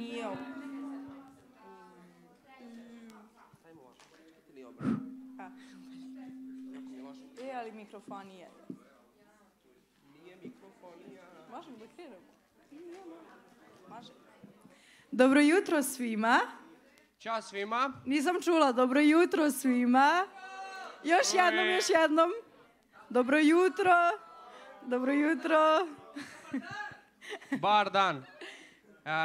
nhiều mm. A. Pa. E, ali mikrofon nije. Nije mikrofonija. Možemo da krenemo. Može. Dobro jutro svima. Ćao svima. Nisam čula. Dobro jutro svima. Još jednom, još jednom. Dobro jutro. Dobro jutro. Bar dan.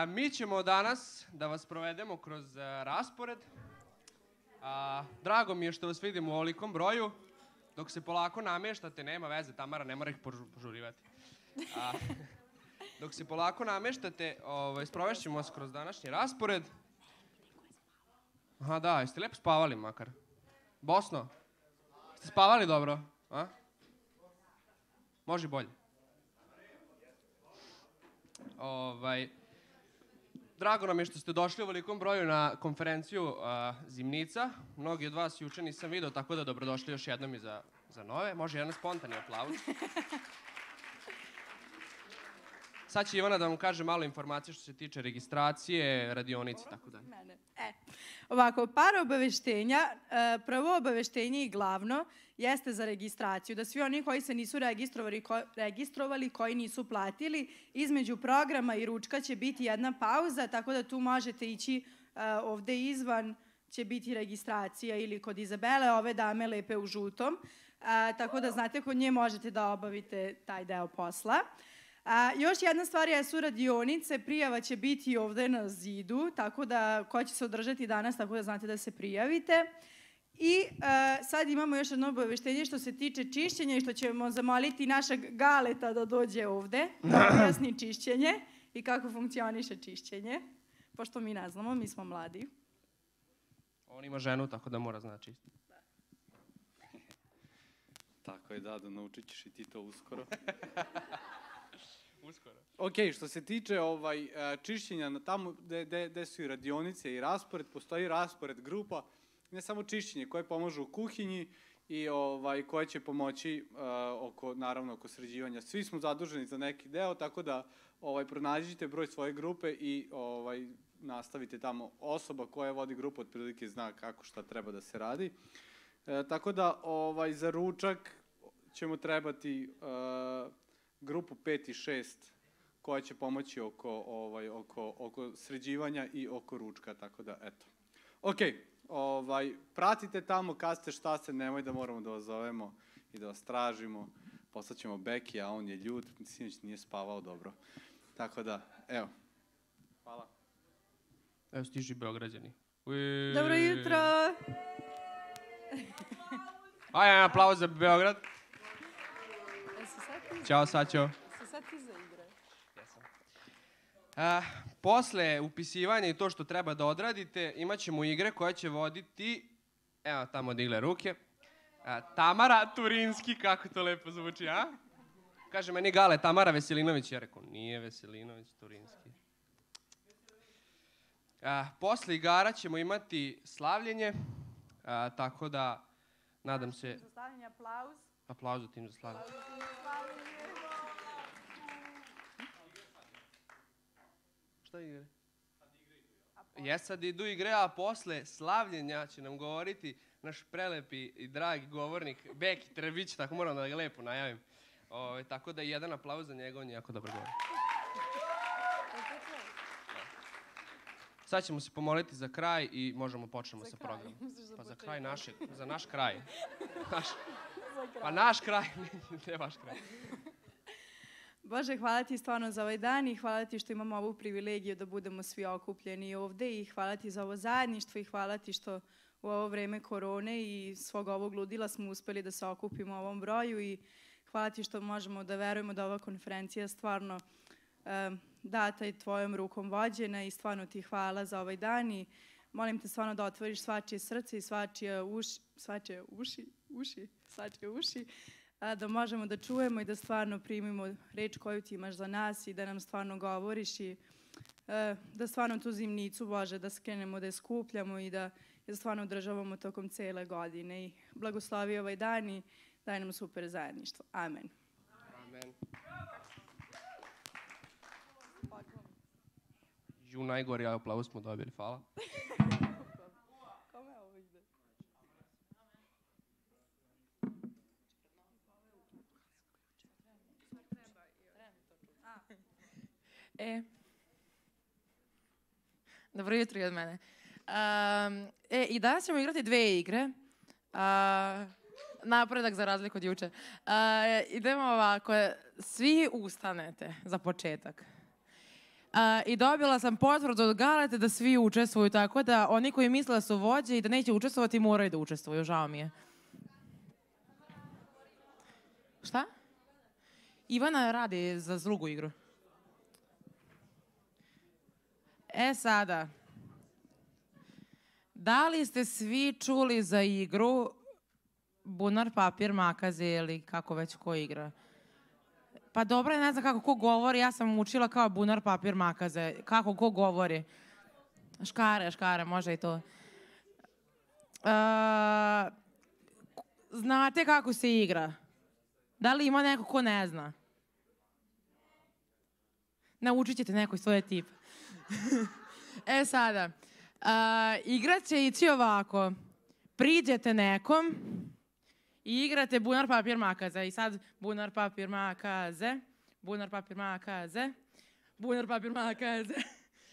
Mi ćemo danas da vas provedemo kroz raspored. A, drago mi je što vas vidim u ovolikom broju. Dok se polako namještate, nema veze, Tamara ne mora ih požu- požurivati. A, dok se polako namještate, ovaj, sprovešćemo vas kroz današnji raspored. Aha, da, jeste lijepo spavali makar? Bosno? Ste spavali dobro? A? Može bolje. Ovaj, drago nam je što ste došli u velikom broju na konferenciju a, Zimnica. Mnogi od vas juče nisam video, tako da dobrodošli još jednom i za, za nove. Može jedan spontani aplauz. Sad će Ivana da vam kaže malo informacije što se tiče registracije, radionice i tako dalje. E, ovako, par obaveštenja. E, prvo obaveštenje i glavno jeste za registraciju. Da svi oni koji se nisu registrovali, ko- registrovali koji nisu platili, između programa i ručka će biti jedna pauza, tako da tu možete ići e, ovde izvan će biti registracija ili kod Izabele, ove dame lepe u žutom. A, tako da znate kod nje možete da obavite taj deo posla. A, još jedna stvar jesu radionice, prijava će biti ovde na zidu, tako da ko će se održati danas, tako da znate da se prijavite. I e, sad imamo još jedno obaveštenje što se tiče čišćenja i što ćemo zamoliti našeg Galeta da dođe ovde, da objasni čišćenje i kako funkcioniše čišćenje, pošto mi ne znamo, mi smo mladi. On ima ženu, tako da mora znači isto. Tako je, da, da naučit ćeš i ti to uskoro. Uskoro. ok, što se tiče ovaj, e, čišćenja, tamo gde su i radionice i raspored, postoji raspored grupa, ne samo čišćenje, koje pomažu u kuhinji i ovaj, koje će pomoći e, oko, naravno, oko sređivanja. Svi smo zaduženi za neki deo, tako da ovaj, pronađite broj svoje grupe i ovaj, nastavite tamo. Osoba koja vodi grupu otprilike zna kako šta treba da se radi. E, tako da ovaj, za ručak ćemo trebati e, grupu 5 i 6 koja će pomoći oko, ovaj, oko, oko sređivanja i oko ručka, tako da eto. Ok, ovaj, pratite tamo kad ste šta ste, nemoj da moramo da vas zovemo i da vas tražimo. Poslaćemo Beki, a on je ljut, sinoć nije spavao dobro. Tako da, evo. Hvala. Evo stiži Beograđani. Ui. Dobro jutro! Ajde, aplauz za Beograd. Ćao, Saćo. jesi sad ti za igre? A, posle upisivanja i to što treba da odradite, imat ćemo igre koje će voditi, evo tamo digle ruke, a, Tamara Turinski, kako to lepo zvuči, a? Kaže meni Gale, Tamara Veselinović, ja rekao, nije Veselinović, Turinski. A, posle igara ćemo imati slavljenje, a, tako da, nadam se, Za stavljanje aplauz. Aplauzu tim za slavljenje. Šta igre? Jes sad idu igre, a posle slavljenja će nam govoriti naš prelepi i dragi govornik Beki Trebić, tako moram da ga lepo najavim. Ove, tako da jedan aplauz za njega, on je jako dobro govori. Sad ćemo se pomoliti za kraj i možemo počnemo Za sa kraj, programom. Pa za kraj našeg, za naš kraj. Naš, Kraj. pa naš kraj, ne vaš kraj. Bože, hvala ti stvarno za ovaj dan i hvala ti što imamo ovu privilegiju da budemo svi okupljeni ovde i hvala ti za ovo zajedništvo i hvala ti što u ovo vreme korone i svog ovog ludila smo uspeli da se okupimo u ovom broju i hvala ti što možemo da verujemo da ova konferencija stvarno um, data i tvojom rukom vođena i stvarno ti hvala za ovaj dan i molim te stvarno da otvoriš svačije srce i svačije uši, svačije uši, uši, svačije uši, da možemo da čujemo i da stvarno primimo reč koju ti imaš za nas i da nam stvarno govoriš i e, da stvarno tu zimnicu, Bože, da skrenemo, da je skupljamo i da je stvarno održavamo tokom cele godine. I blagoslovi ovaj dan i daj nam super zajedništvo. Amen. Amen. Ju, najgori aplauz smo dobili, hvala. E. Dobro jutro i od mene. Um, e, i danas ćemo igrati dve igre. Uh, napredak za razliku od juče. Uh, idemo ovako, svi ustanete za početak. Uh, I dobila sam potvrdu od Galete da svi učestvuju, tako da oni koji misle da su vođe i da neće učestvovati moraju da učestvuju, žao mi je. Šta? Ivana radi za drugu igru. E sada, da li ste svi čuli za igru bunar, papir, makaze ili kako već ko igra? Pa dobro, ne znam kako ko govori, ja sam učila kao bunar, papir, makaze. Kako ko govori? Škare, škare, može i to. Uh, znate kako se igra? Da li ima neko ko ne zna? Naučit ćete neko svoj tip. e sada, igrat će ići ovako. Priđete nekom i igrate bunar, papir, makaze. I sad bunar, papir, makaze, bunar, papir, makaze, bunar, papir, makaze.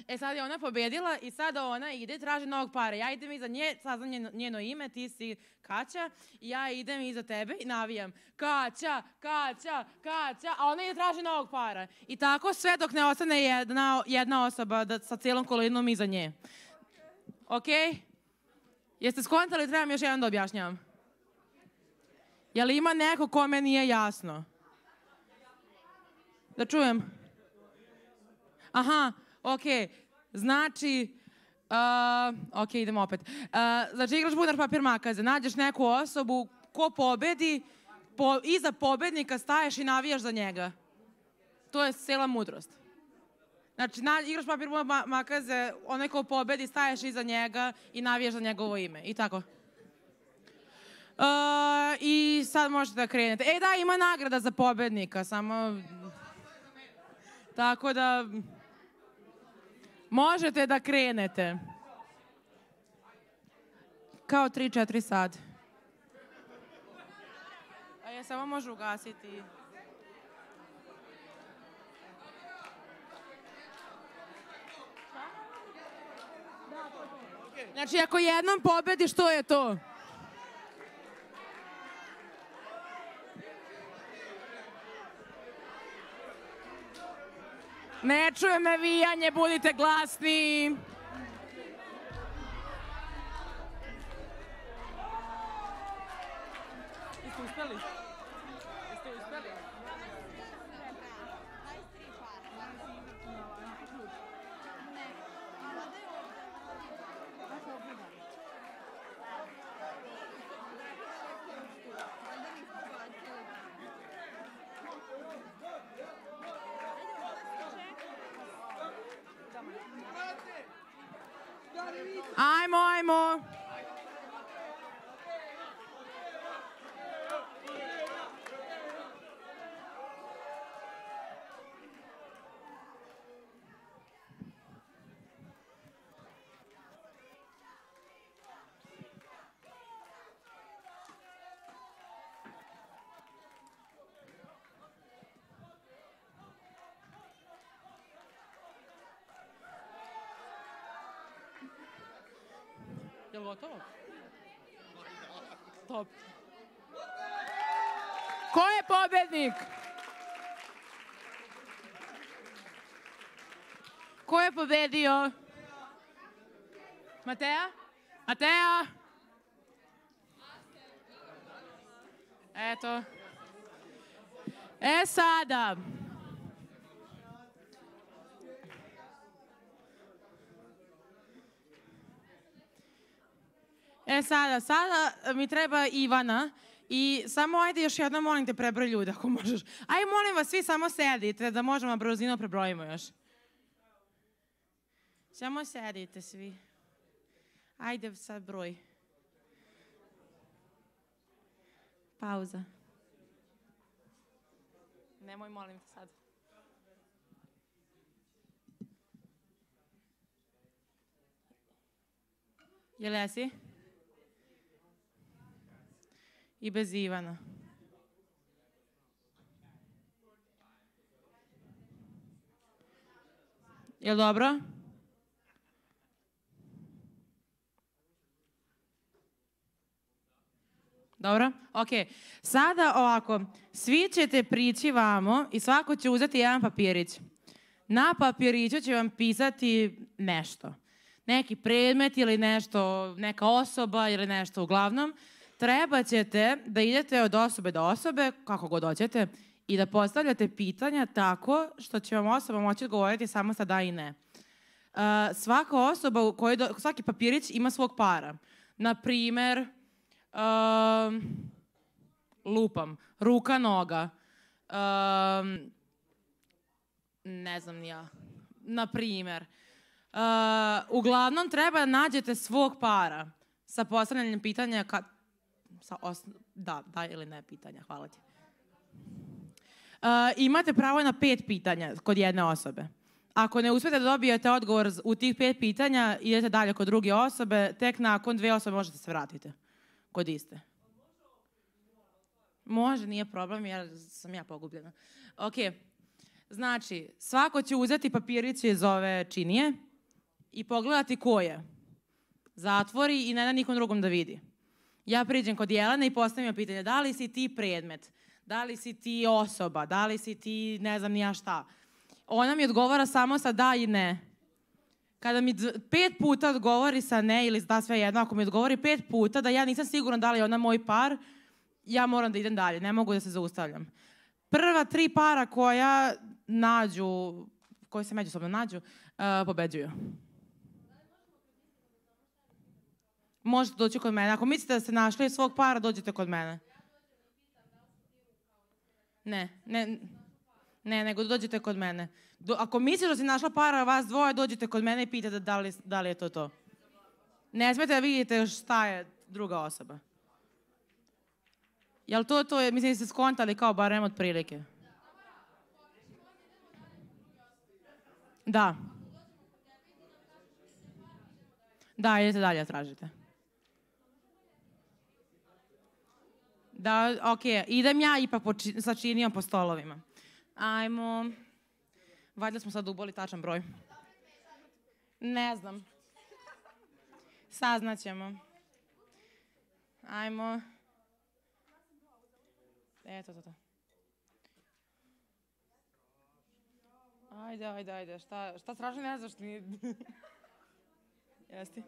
E sad je ona pobedila i sada ona ide traži novog para. Ja idem iza nje, saznam njeno, njeno ime, ti si Kaća i ja idem iza tebe i navijam Kaća, Kaća, Kaća, a ona ide traži novog para. I tako sve dok ne ostane jedna, jedna osoba da, sa cijelom kolinom iza nje. Ok? Jeste skontali, trebam još jedan da objašnjavam. Jel ima neko kome nije jasno? Da čujem. Aha, ok. Znači, uh, ok, idemo opet. Uh, znači, igraš bunar, papir, makaze. Nađeš neku osobu, ko pobedi, po, iza pobednika staješ i navijaš za njega. To je cela mudrost. Znači, na, igraš papir, bunar, ma, makaze, onaj ko pobedi, staješ iza njega i navijaš za njegovo ime. I tako. Uh, I sad možete da krenete. E da, ima nagrada za pobednika, samo... Tako da... Možete da krenete. Kao 3-4 sad. A je samo može ugasiti. Znači, ako jednom pobediš, to je to. Ne čujem navijanje, budite glasni. Jeste uspeli? Jel gotovo? Top. Ko je pobednik? Ko je pobedio? Mateja? Mateja? Eto. E sada. E sada, sada mi treba Ivana i samo ajde još jednom molim te prebroj ljudi ako možeš. Ajde molim vas svi samo sedite da možemo brzino prebrojimo još. Samo sedite svi. Ajde sad broj. Pauza. Nemoj molim te sad. Jel jesi? I bez Ivana. Jel dobro? Dobro? Ok. Sada ovako, svi ćete prići vamo i svako će uzeti jedan papirić. Na papiriću će vam pisati nešto. Neki predmet ili nešto, neka osoba ili nešto uglavnom. Treba ćete da idete od osobe do osobe, kako god hoćete, i da postavljate pitanja tako što će vam osoba moći odgovoriti samo sa da i ne. Uh, svaka osoba, u kojoj svaki papirić ima svog para. Na primer, um, lupam, ruka, noga, um, ne znam ja, na. Uh, uglavnom, treba nađete svog para sa postavljanjem pitanja, ka, sa os, da, da ili ne pitanja, hvala ti. Uh, imate pravo na pet pitanja kod jedne osobe. Ako ne uspete da dobijete odgovor u tih pet pitanja, idete dalje kod druge osobe, tek nakon dve osobe možete se vratiti kod iste. Može, nije problem jer sam ja pogubljena. Ok, znači, svako će uzeti papirić iz ove činije i pogledati ko je. Zatvori i ne da nikom drugom da vidi. Ja priđem kod Jelene i postavim pitanje da li si ti predmet, da li si ti osoba, da li si ti ne znam ni ja šta. Ona mi odgovara samo sa da i ne. Kada mi pet puta odgovori sa ne ili da sve jedno, ako mi odgovori pet puta da ja nisam sigurna da li je ona moj par, ja moram da idem dalje, ne mogu da se zaustavljam. Prva tri para koja nađu, koji se međusobno nađu, uh, pobeđuju. Možete doći kod mene. Ako mislite da ste našli svog para, dođite kod mene. Ne, ne, ne, nego dođite kod mene. Ako misliš da si našla para vas dvoje, dođite kod mene i pitate da li, da li je to to. Ne smete da vidite šta je druga osoba. Jel to to? je- Mislim ste skontali kao barem od prilike. Da. Da, idete dalje, tražite. Da, ok, idem ja ipak po, či- sa po stolovima. Ajmo. Valjda smo sad uboli tačan broj. Ne znam. Saznaćemo. Ajmo. Eto, to, to. Ajde, ajde, ajde. Šta, šta strašno ne znaš ni... Jesti?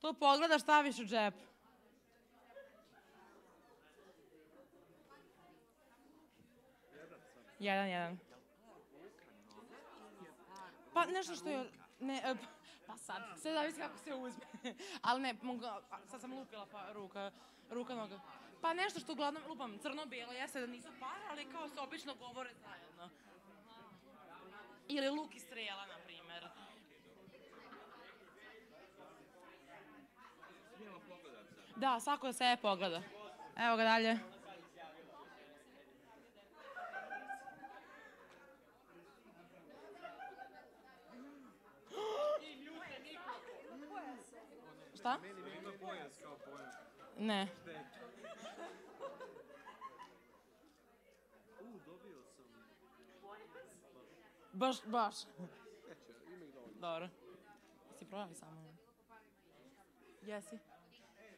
To pogledaš, staviš u džep. Jedan, jedan. Pa nešto što je... Ne, e, pa sad, sve zavisi kako se uzme. Ali ne, sad sam lupila pa ruka, ruka, noga. Pa nešto što uglavnom lupam crno-bijelo, jeste da nisu par, ali kao se obično govore zajedno. Ili luk i strela, na primer. Da, svako da sebe pogleda. Evo ga dalje. Šta? Ne. Baš, baš. Dobro. Si probavi samo. Jesi?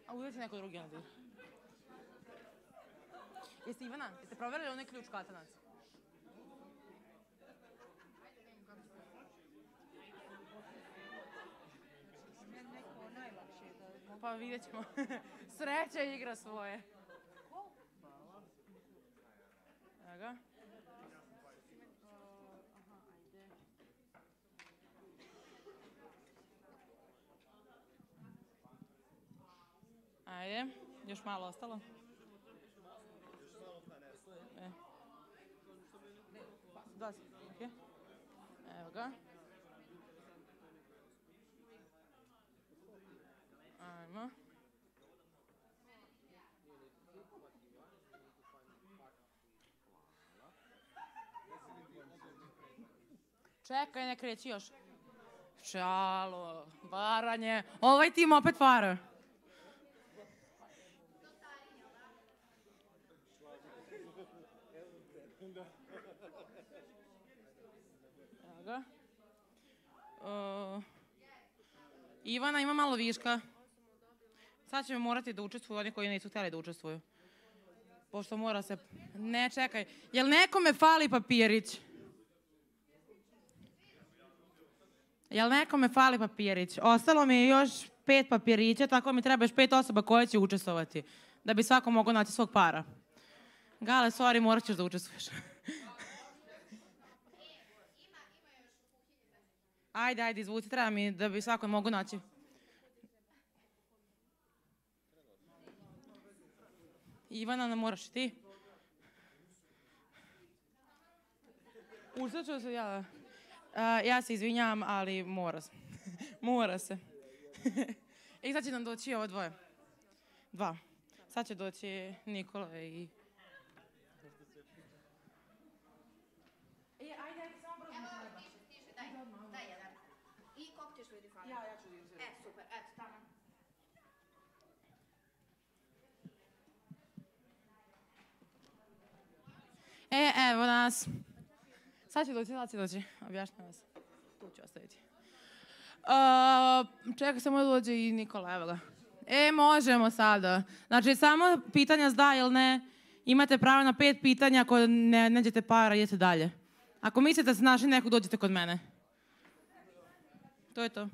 A uvijek si neko drugi nadir. Jeste Ivana, jeste provjerili onaj ključ katanac? Pa vidjet ćemo. Sreća igra svoje. Evo. Ajde, još malo ostalo. E. Evo ga. Čekaj, ne kreći još. Čalo, varanje. Ovaj tim opet para. Draga. Uh, Ivana ima malo viška. Sad ćemo morati da učestvuju oni koji nisu htjeli da učestvuju. Pošto mora se... Ne, čekaj. Jel nekome fali papirić? Jel nekome fali papirić? Ostalo mi je još pet papirića, tako mi treba još pet osoba koje će učestvovati. Da bi svako mogao naći svog para. Gale, sorry, morat ćeš da učestvuješ. Ajde, ajde, izvuci, treba mi da bi svako mogao naći. Ivana, ne moraš ti? Uzet ću se ja. Ja se izvinjavam, ali mora se. mora se. I sad će nam doći ovo dvoje. Dva. Sad će doći Nikola i... E, ajde, ajde, samo brzo. Evo, stiže, stiže, daj, daj jedan. I koliko ćeš ljudi fali? Ja, ja ću da E, super, eto, tamo. E, evo nas. Sad će doći, sad će doći. Objašnjam vas. Tu ću ostaviti. Uh, čekaj samo dođe i Nikola, evo ga. E, možemo sada. Znači, samo pitanja s da ili ne. Imate pravo na pet pitanja, ako ne nađete para, idete dalje. Ako mislite da ste našli nekog, dođite kod mene. To je to.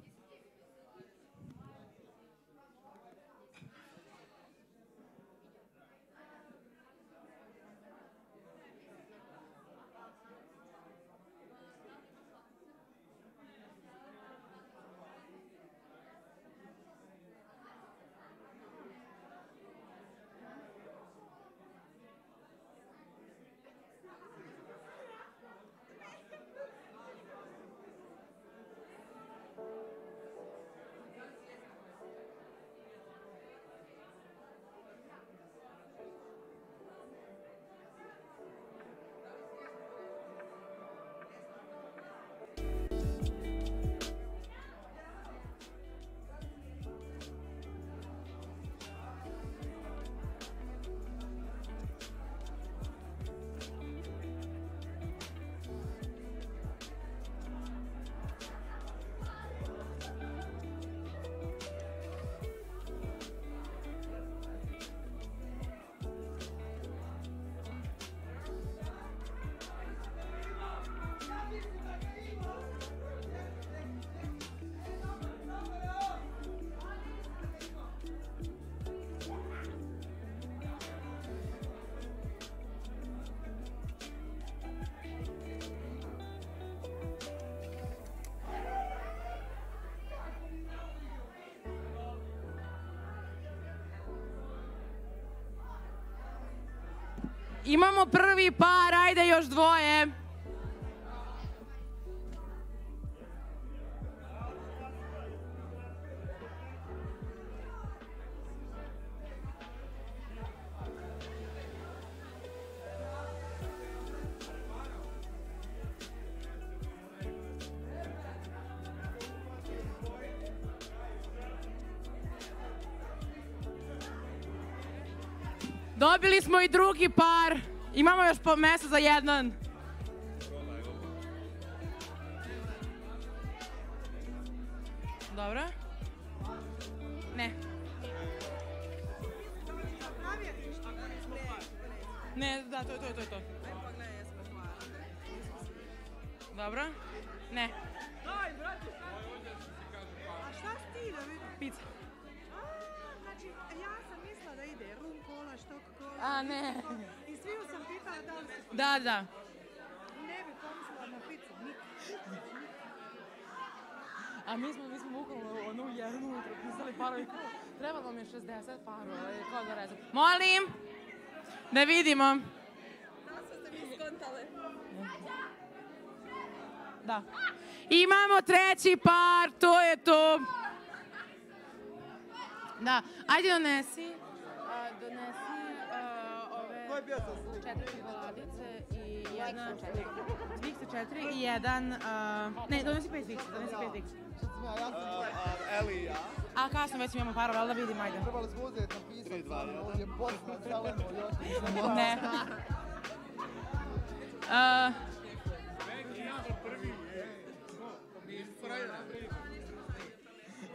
Prvi par, ajde još dvoje. Dobili smo i drugi par. Imamo još po mesto za jedan. Dobro. Ne. Ne, da, to je to, to je to. Dobro. Ne. A šta si ti da vidim? Pizza. A, znači, ja sam mislila da ide rum kola, štok kola. A, ne. I sviju sam pitala da li se... Da, da. Ne bi pomislila na picu. A mi smo, mi smo bukvalno onu jednu pisali parovi kao, trebalo mi je 60 parova, i kao da rezam. Molim! Da vidimo. Da. Imamo treći par, to je to. Da, ajde donesi. a, donesi Četiri čokoladice i jedna četiri. Zviksa četiri i jedan... Uh, ne, donosi pet zviksa, donosi pet zviksa. Što smo, ja sam tvoja. Eli i ja. A kasno već imamo parove, ali da vidim, ajde. Trebali smo uzeti napisati, ovdje Bosna, zeleno, još. Ne. Uh,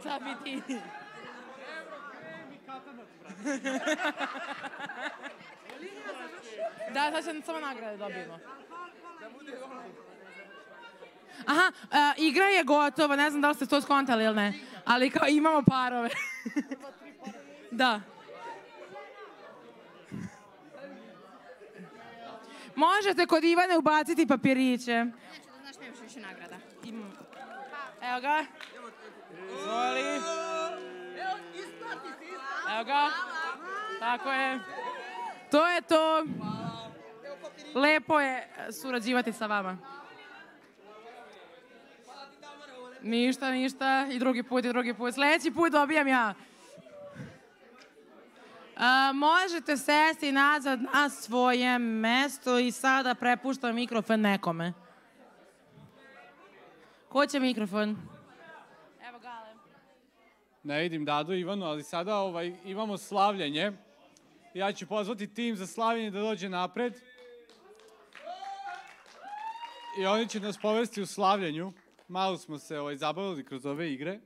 Šta bi ti? Evo, krem i katanac, brate. Da, sad će samo nagrade dobijemo. Aha, e, igra je gotova, ne znam da li ste to skontali ili ne, ali kao imamo parove. da. Možete kod Ivane ubaciti papiriće. Znači da znaš nemaš više nagrada. Evo ga. Izvoli. Evo ga. Tako je. To je to. Lepo je surađivati sa vama. Ništa, ništa. I drugi put, i drugi put. Sljedeći put dobijam ja. A, možete sesti nazad na svoje mesto i sada prepuštam mikrofon nekome. Ko će mikrofon? Evo Gale. Ne vidim Dadu Ivanu, ali sada ovaj, imamo slavljenje. Ja ću pozvati tim za slavljenje da dođe napred. I oni će nas povesti u slavljenju. Malo smo se ovaj, zabavili kroz ove igre.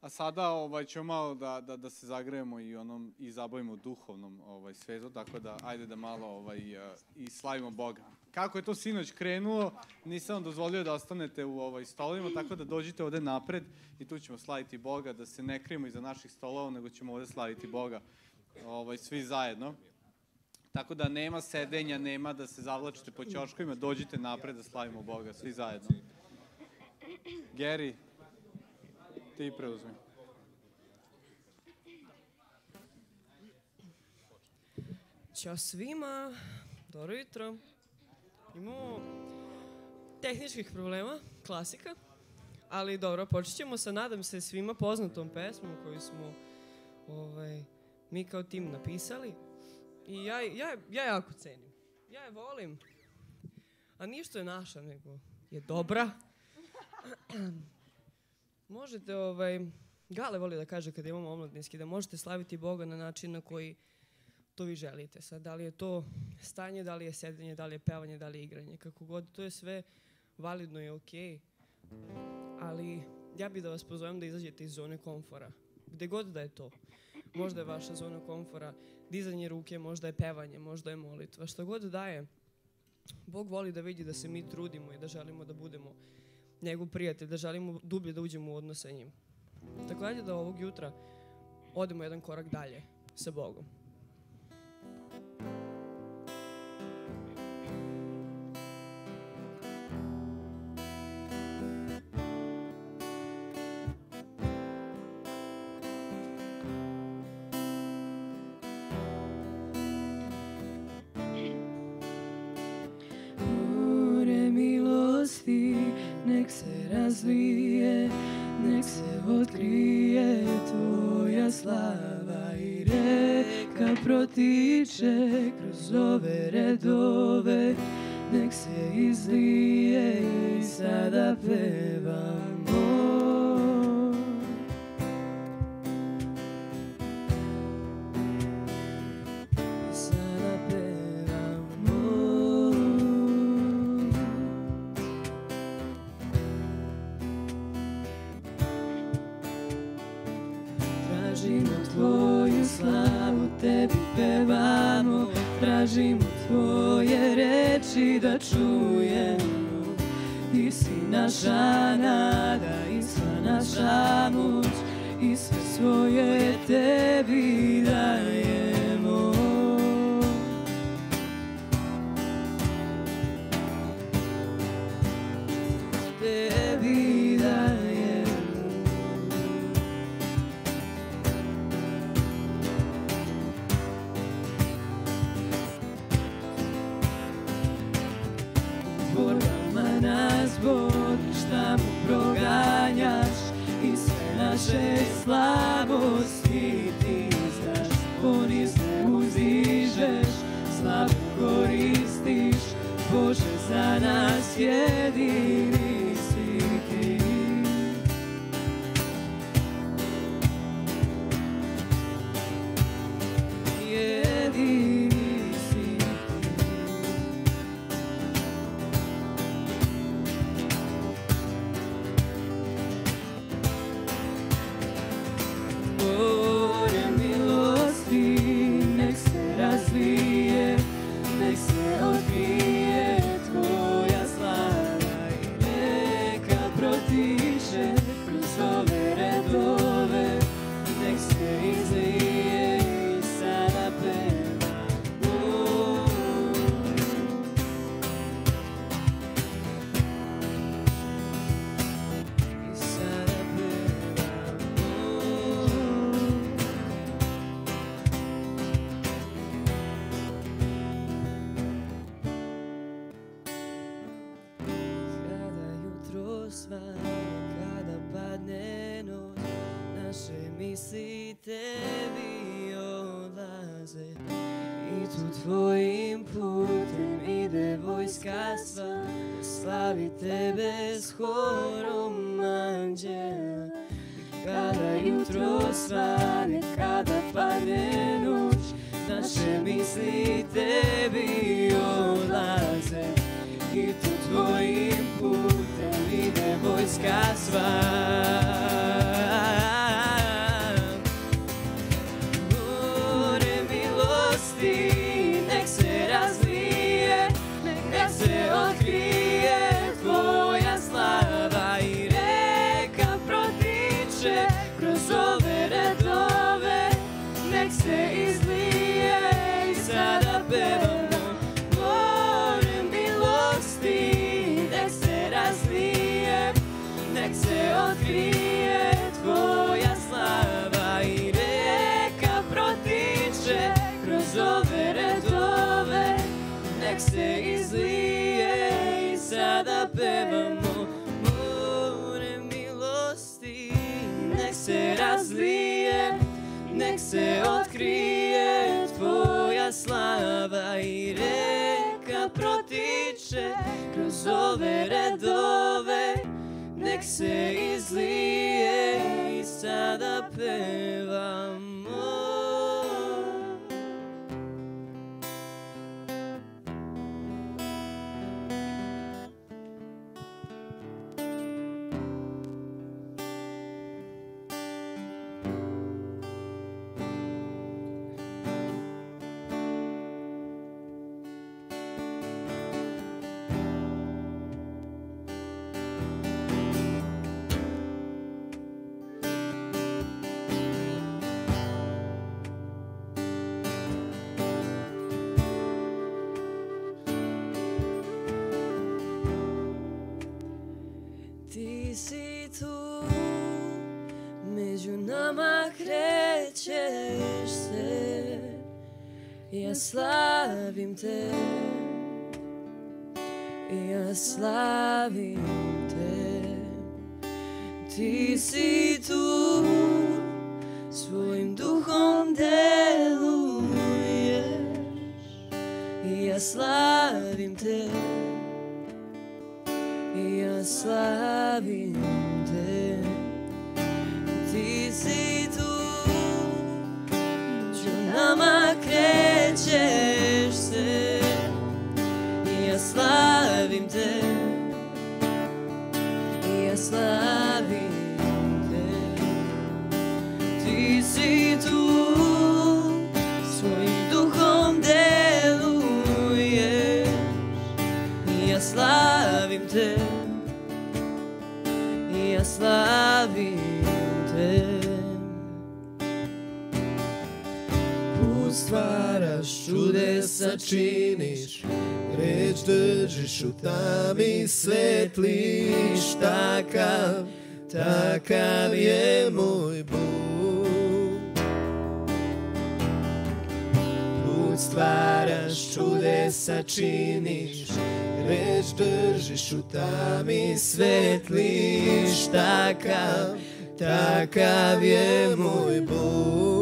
A sada ovaj, ćemo malo da, da, da se zagrejemo i onom i zabavimo duhovnom ovaj, svetu, tako da ajde da malo ovaj, eh, i slavimo Boga. Kako je to sinoć krenulo, nisam vam dozvolio da ostanete u ovaj, stolovima, tako da dođite ovde napred i tu ćemo slaviti Boga, da se ne krijemo iza naših stolova, nego ćemo ovde slaviti Boga ovaj, svi zajedno. Tako da nema sedenja, nema da se zavlačite po ćoškovima, dođite napred da slavimo Boga, svi zajedno. Geri, ti preuzmi. Ćao svima, dobro jutro. Imamo tehničkih problema, klasika, ali dobro, počet ćemo sa, nadam se, svima poznatom pesmom koju smo ovaj, mi kao tim napisali. I ja, ja, ja jako cenim. Ja je volim. A ništa je naša, nego je dobra. možete, ovaj, Gale voli da kaže kada imamo omladinski, da možete slaviti Boga na način na koji to vi želite. Sad, da li je to stanje, da li je sedenje, da li je pevanje, da li je igranje, kako god, to je sve validno i okej. Ali ja bih da vas pozovem da izađete iz zone komfora. Gde god da je to. Možda je vaša zona komfora dizanje ruke, možda je pevanje, možda je molitva. Što god da je, Bog voli da vidi da se mi trudimo i da želimo da budemo njegov prijatelj, da želimo dublje da uđemo u odnos sa njim. Tako da ovog jutra odemo jedan korak dalje sa Bogom. činiš. Reč držiš u tami svetliš Takav, takav je moj Bog Put stvaraš, čudesa činiš. Reč držiš u tami svetliš Takav, takav je moj Bog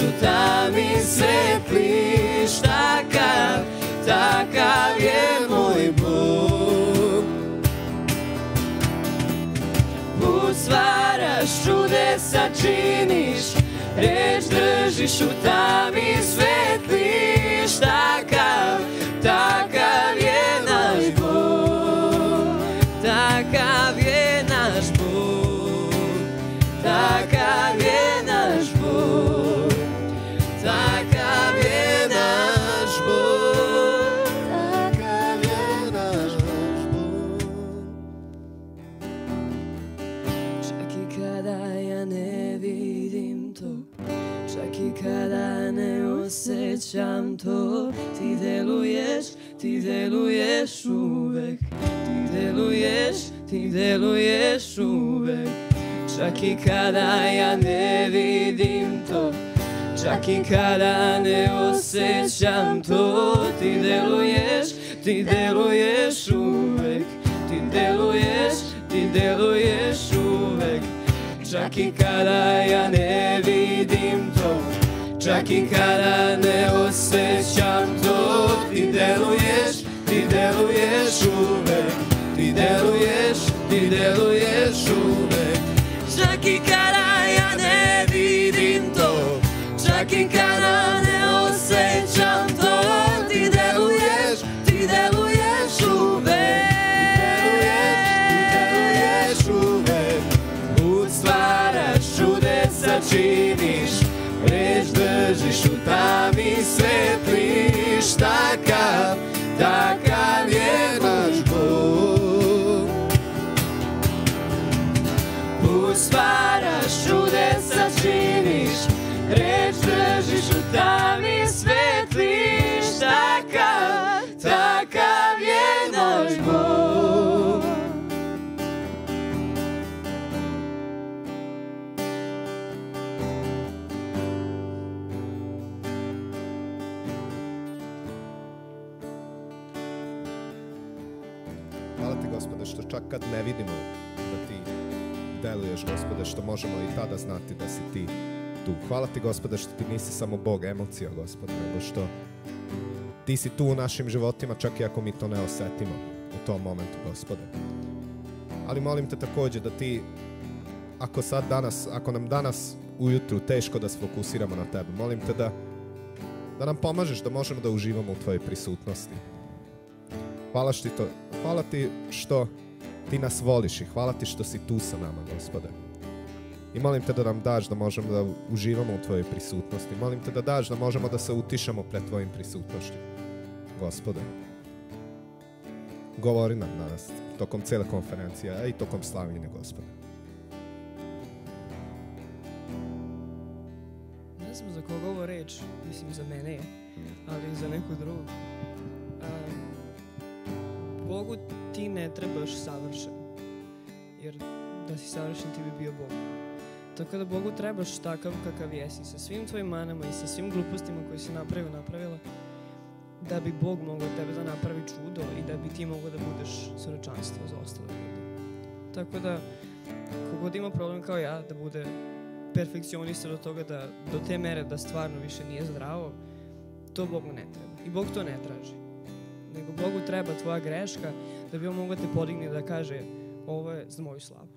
u tami svetliš Takav, takav je moj Bog Put stvaraš, čudesa činiš Reč držiš u tami svetliš ti deluješ uvek Ti deluješ, ti deluješ uvek. Čak i kada ja ne vidim to Čak i kada ne osjećam to. Ti deluješ, ti deluješ uvek Ti deluješ, ti deluješ uvek. Čak i kada ja ne vidim Čak i kada ne osjećam to Ti deluješ, ti deluješ uvek Ti deluješ, ti deluješ uvek. Čak i kada ja ne vidim to Čak i kada svetliš Takav, takav je naš Bog. Put stvaraš, čudeca činiš Reč držiš u tami svetliš čak kad ne vidimo da ti deluješ, gospode, što možemo i tada znati da si ti tu. Hvala ti, gospode, što ti nisi samo Bog emocija, gospode, nego što ti si tu u našim životima, čak i ako mi to ne osetimo u tom momentu, gospode. Ali molim te takođe da ti, ako sad danas, ako nam danas ujutru teško da se fokusiramo na tebe, molim te da, da nam pomažeš da možemo da uživamo u tvojoj prisutnosti. Hvala, što ti to, hvala ti što ti nas voliš i hvala ti što si tu sa nama, gospode. I molim te da nam daš da možemo da uživamo u tvojoj prisutnosti. Molim te da daš da možemo da se utišamo pred tvojim prisutnošću. Gospode, govori nam danas tokom cele konferencije, a i tokom slavljine, gospode. Ne znam za koga ovo reč, mislim za mene je, ali za nekog drugog. Um, Bogu ti ne trebaš savršen, jer da si savršen ti bi bio Bog. Tako da Bogu trebaš takav kakav jesi, sa svim tvojim manama i sa svim glupostima koje si napravio, napravila, da bi Bog mogao tebe da napravi čudo i da bi ti mogao da budeš svoročanstvo za ostale ljude. Tako da, kogod ima problem kao ja, da bude perfekcionista do toga da, do te mere da stvarno više nije zdravo, to Bogu ne treba. I Bog to ne traži. Nego Bogu treba tvoja greška da bi on mogao te podigne da kaže ovo je za moju slavu.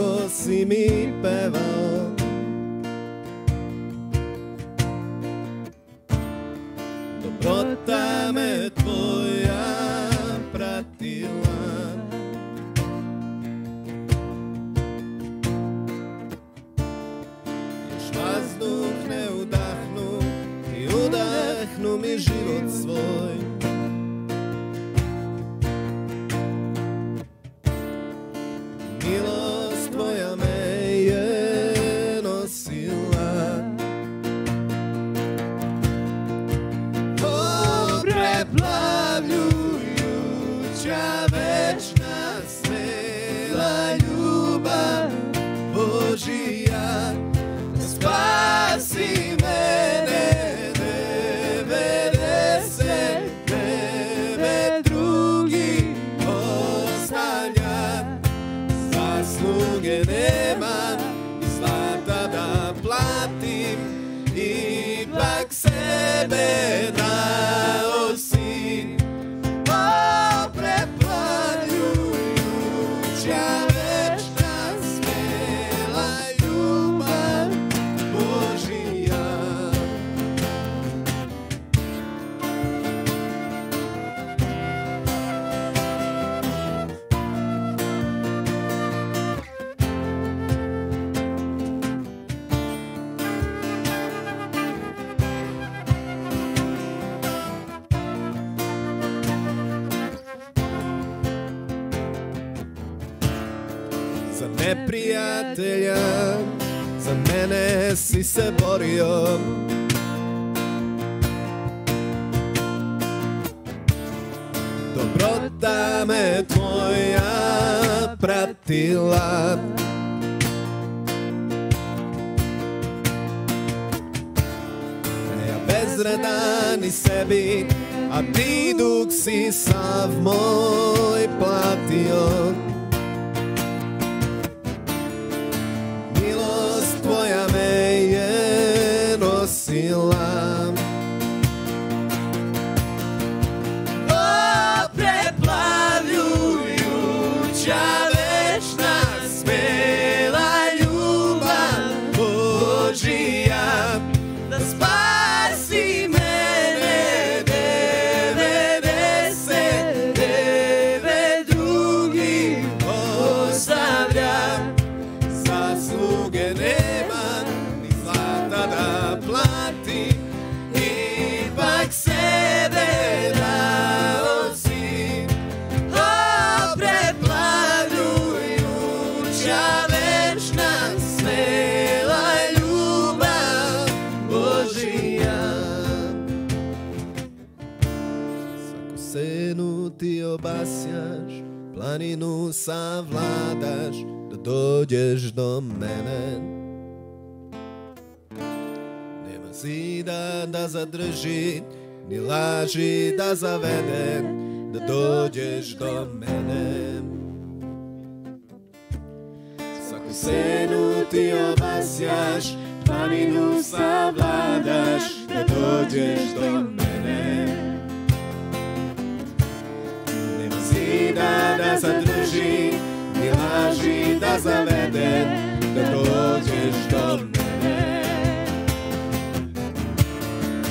Tiho si mi pevao. Se borio senu ti obasjaš planinu savladaš da dođeš do mene. Nema zida da zadrži, ni laži da zavede Da dođeš do mene. Svaku senu ti obasjaš, planinu savladaš Da dođeš do mene zida da zadrži, ni laži da zavede, da dođeš do mene.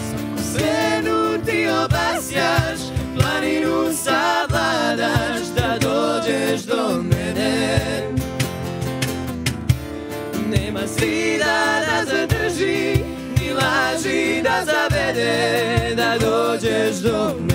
Svaku senu ti obasjaš, planinu savladaš, da dođeš do mene. Nema zida da zadrži, ni laži da zavede, da dođeš do mene.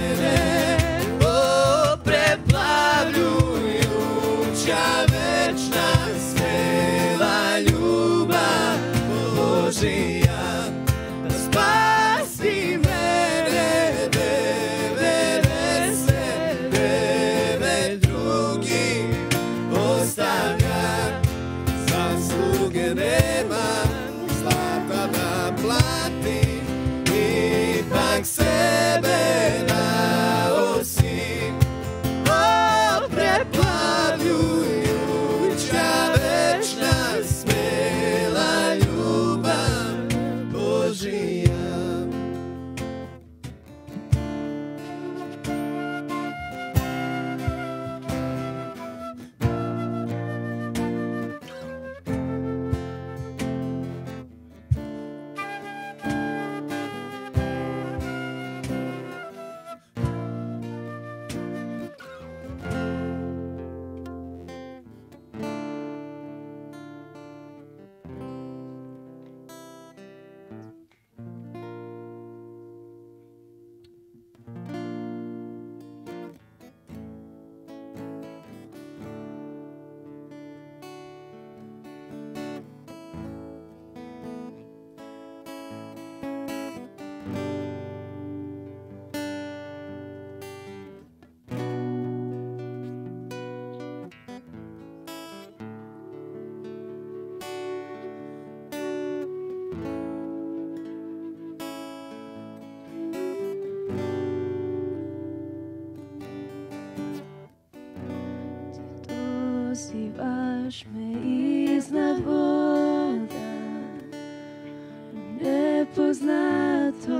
Čuvaš me iznad voda Nepoznato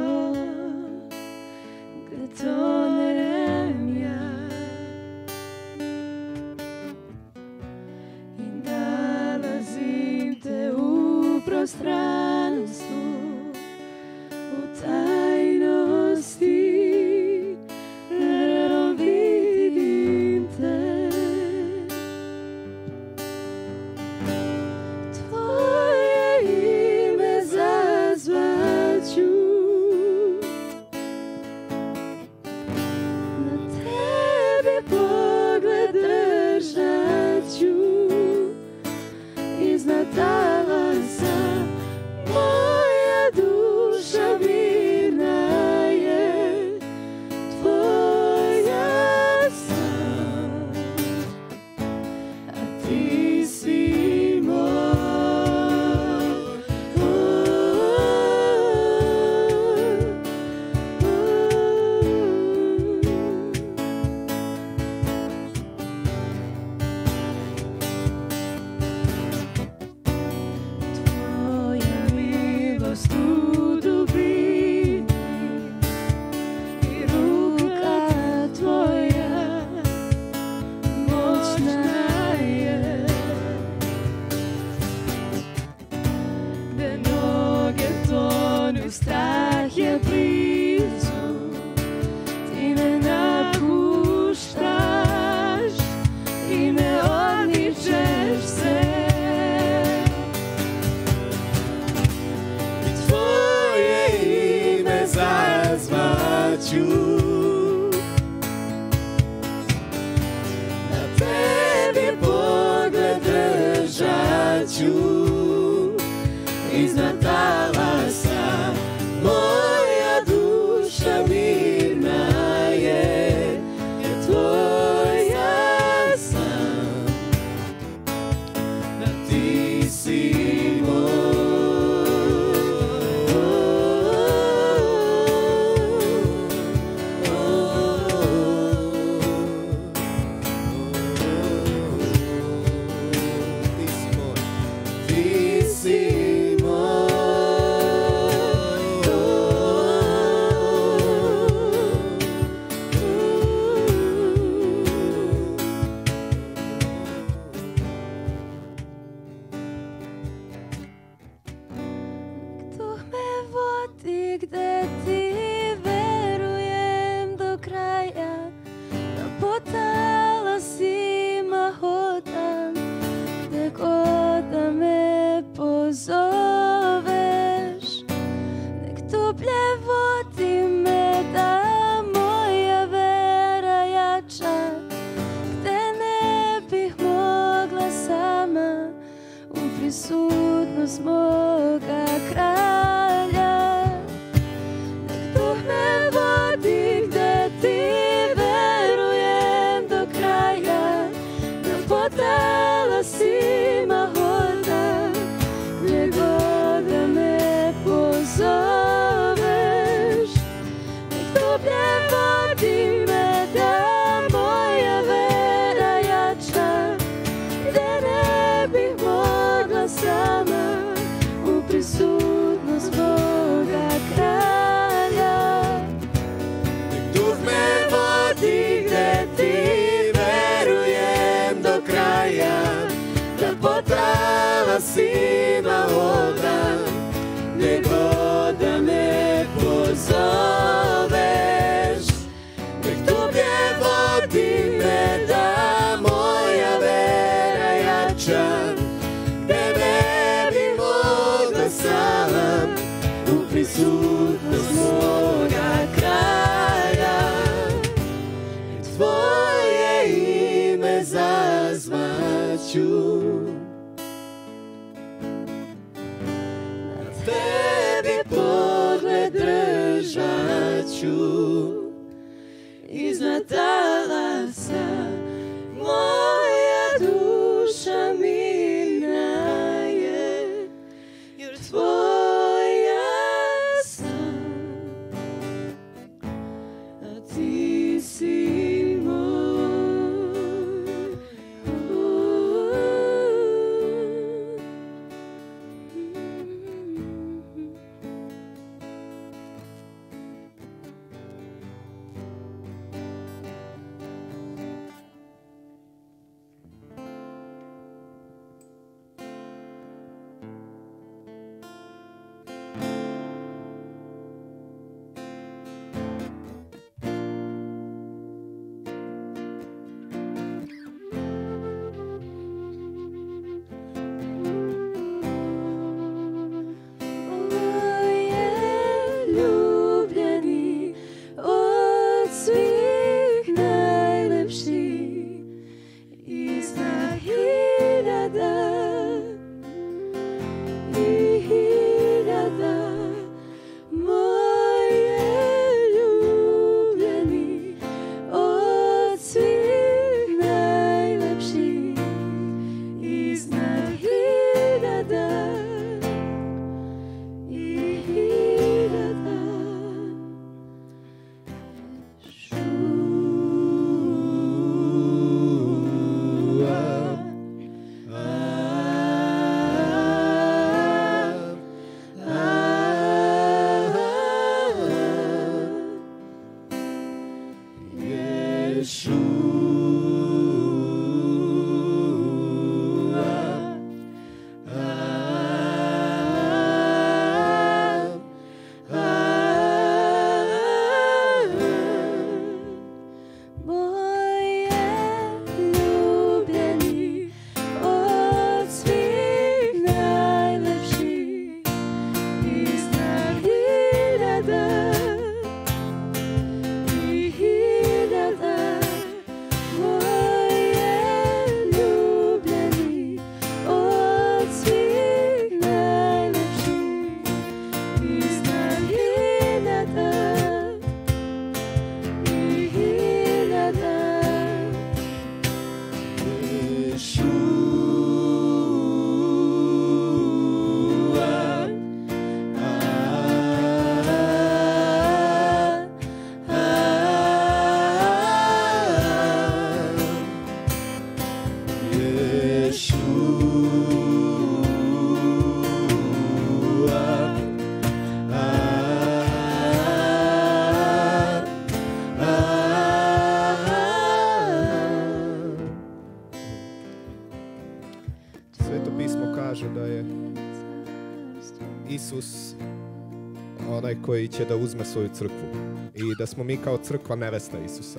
koji će da uzme svoju crkvu i da smo mi kao crkva nevesta Isusa.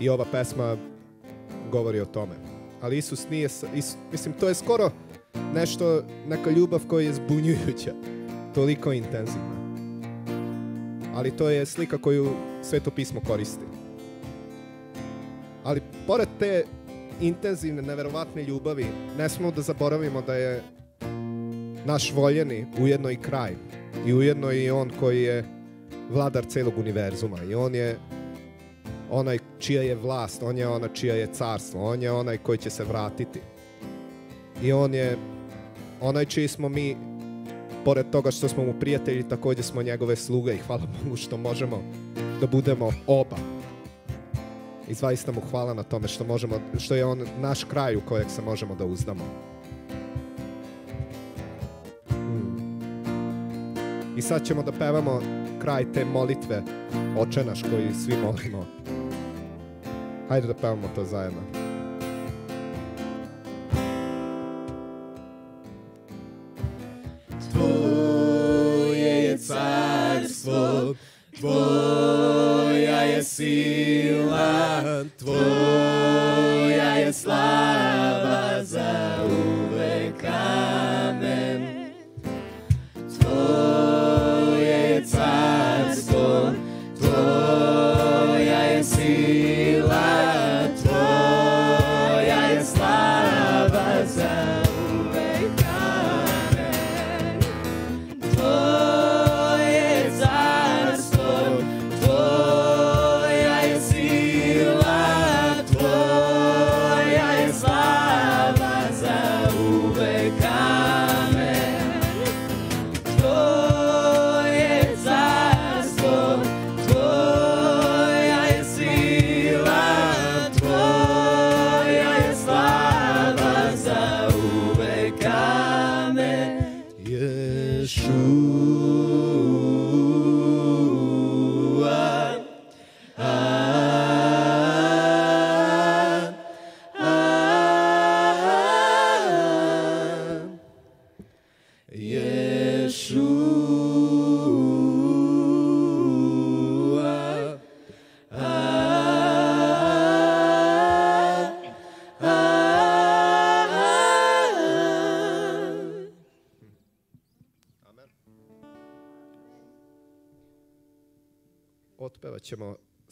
I ova pesma govori o tome. Ali Isus nije, Is, mislim, to je skoro nešto, neka ljubav koja je zbunjujuća, toliko intenzivna. Ali to je slika koju Sveto pismo koristi. Ali pored te intenzivne, neverovatne ljubavi, ne smemo da zaboravimo da je naš voljeni ujedno i kraj. I ujedno i on koji je vladar celog univerzuma. I on je onaj čija je vlast, on je ona čija je carstvo, on je onaj koji će se vratiti. I on je onaj čiji smo mi, pored toga što smo mu prijatelji, također smo njegove sluge i hvala Bogu što možemo da budemo oba. I zaista mu hvala na tome što, možemo, što je on naš kraj u kojeg se možemo da uzdamo. I sad ćemo da pevamo kraj te molitve Oče naš koji svi molimo. Hajde da pevamo to zajedno. Tvoje je carstvo, Tvoja je sila, Tvoja je slava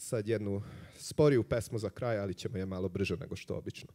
sad jednu sporiju pesmu za kraj, ali ćemo je malo brže nego što obično.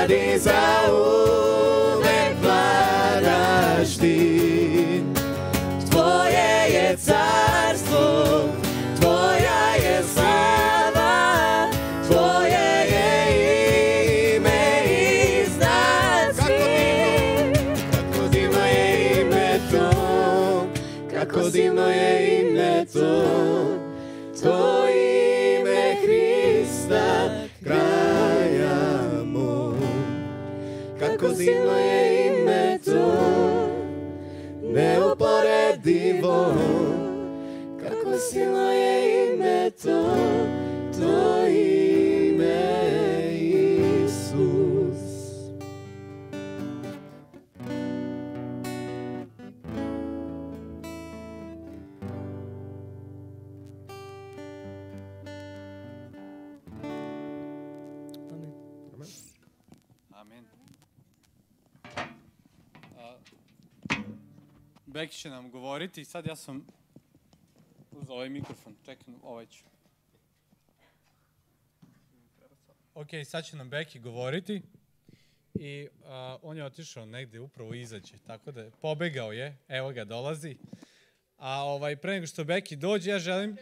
Sad Beki će nam govoriti. Sad ja sam uz ovaj mikrofon. Čekam, ovaj ću. Ok, sad će nam Beki govoriti. I a, on je otišao negdje upravo izađe, tako da pobegao je, evo ga dolazi. A ovaj, pre nego što Beki dođe, ja želim...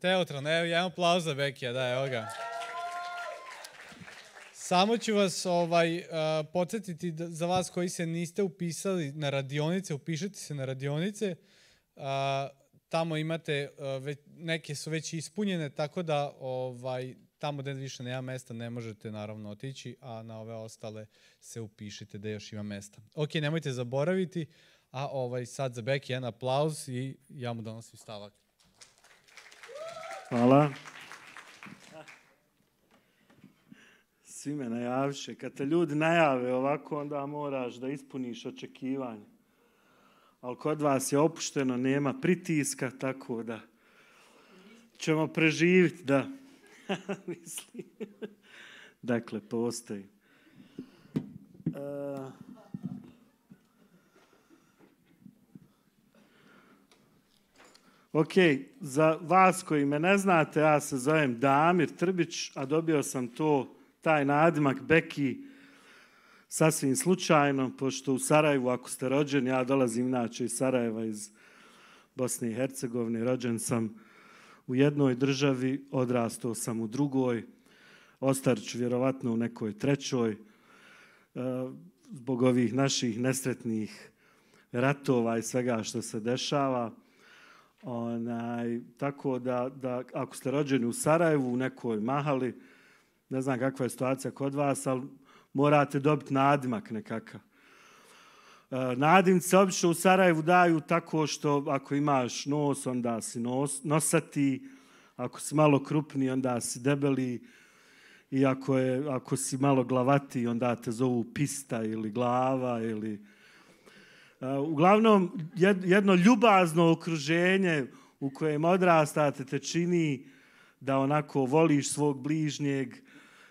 Teotron, evo jedan aplauz za Bekija, da, evo ga. Samo ću vas ovaj, uh, podsjetiti da, za vas koji se niste upisali na radionice, upišite se na radionice. Uh, tamo imate, uh, već, neke su već ispunjene, tako da ovaj, tamo gde više nema mesta ne možete naravno otići, a na ove ostale se upišite da još ima mesta. Ok, nemojte zaboraviti, a ovaj, sad za Beki jedan aplauz i ja mu donosim stavak. Hvala. Svi najavše. Kad te ljudi najave ovako, onda moraš da ispuniš očekivanje. Ali kod vas je opušteno, nema pritiska, tako da ćemo preživiti, da. Mislim. dakle, postoji. E, Ok, za vas koji me ne znate, ja se zovem Damir Trbić, a dobio sam to, taj nadimak Beki sasvim slučajno, pošto u Sarajevu, ako ste rođeni, ja dolazim inače iz Sarajeva, iz Bosne i Hercegovine, rođen sam u jednoj državi, odrastao sam u drugoj, ostar vjerovatno u nekoj trećoj, e, zbog ovih naših nesretnih ratova i svega što se dešava. Onaj, tako da, da ako ste rođeni u Sarajevu, u nekoj mahali, ne znam kakva je situacija kod vas, ali morate dobiti nadimak nekakav. E, Nadim se obično u Sarajevu daju tako što ako imaš nos, onda si nos, nosati, ako si malo krupni, onda si debeli, i ako, je, ako si malo glavati, onda te zovu pista ili glava ili... Uh, uglavnom, jed- jedno ljubazno okruženje u kojem odrastate te čini da onako voliš svog bližnjeg,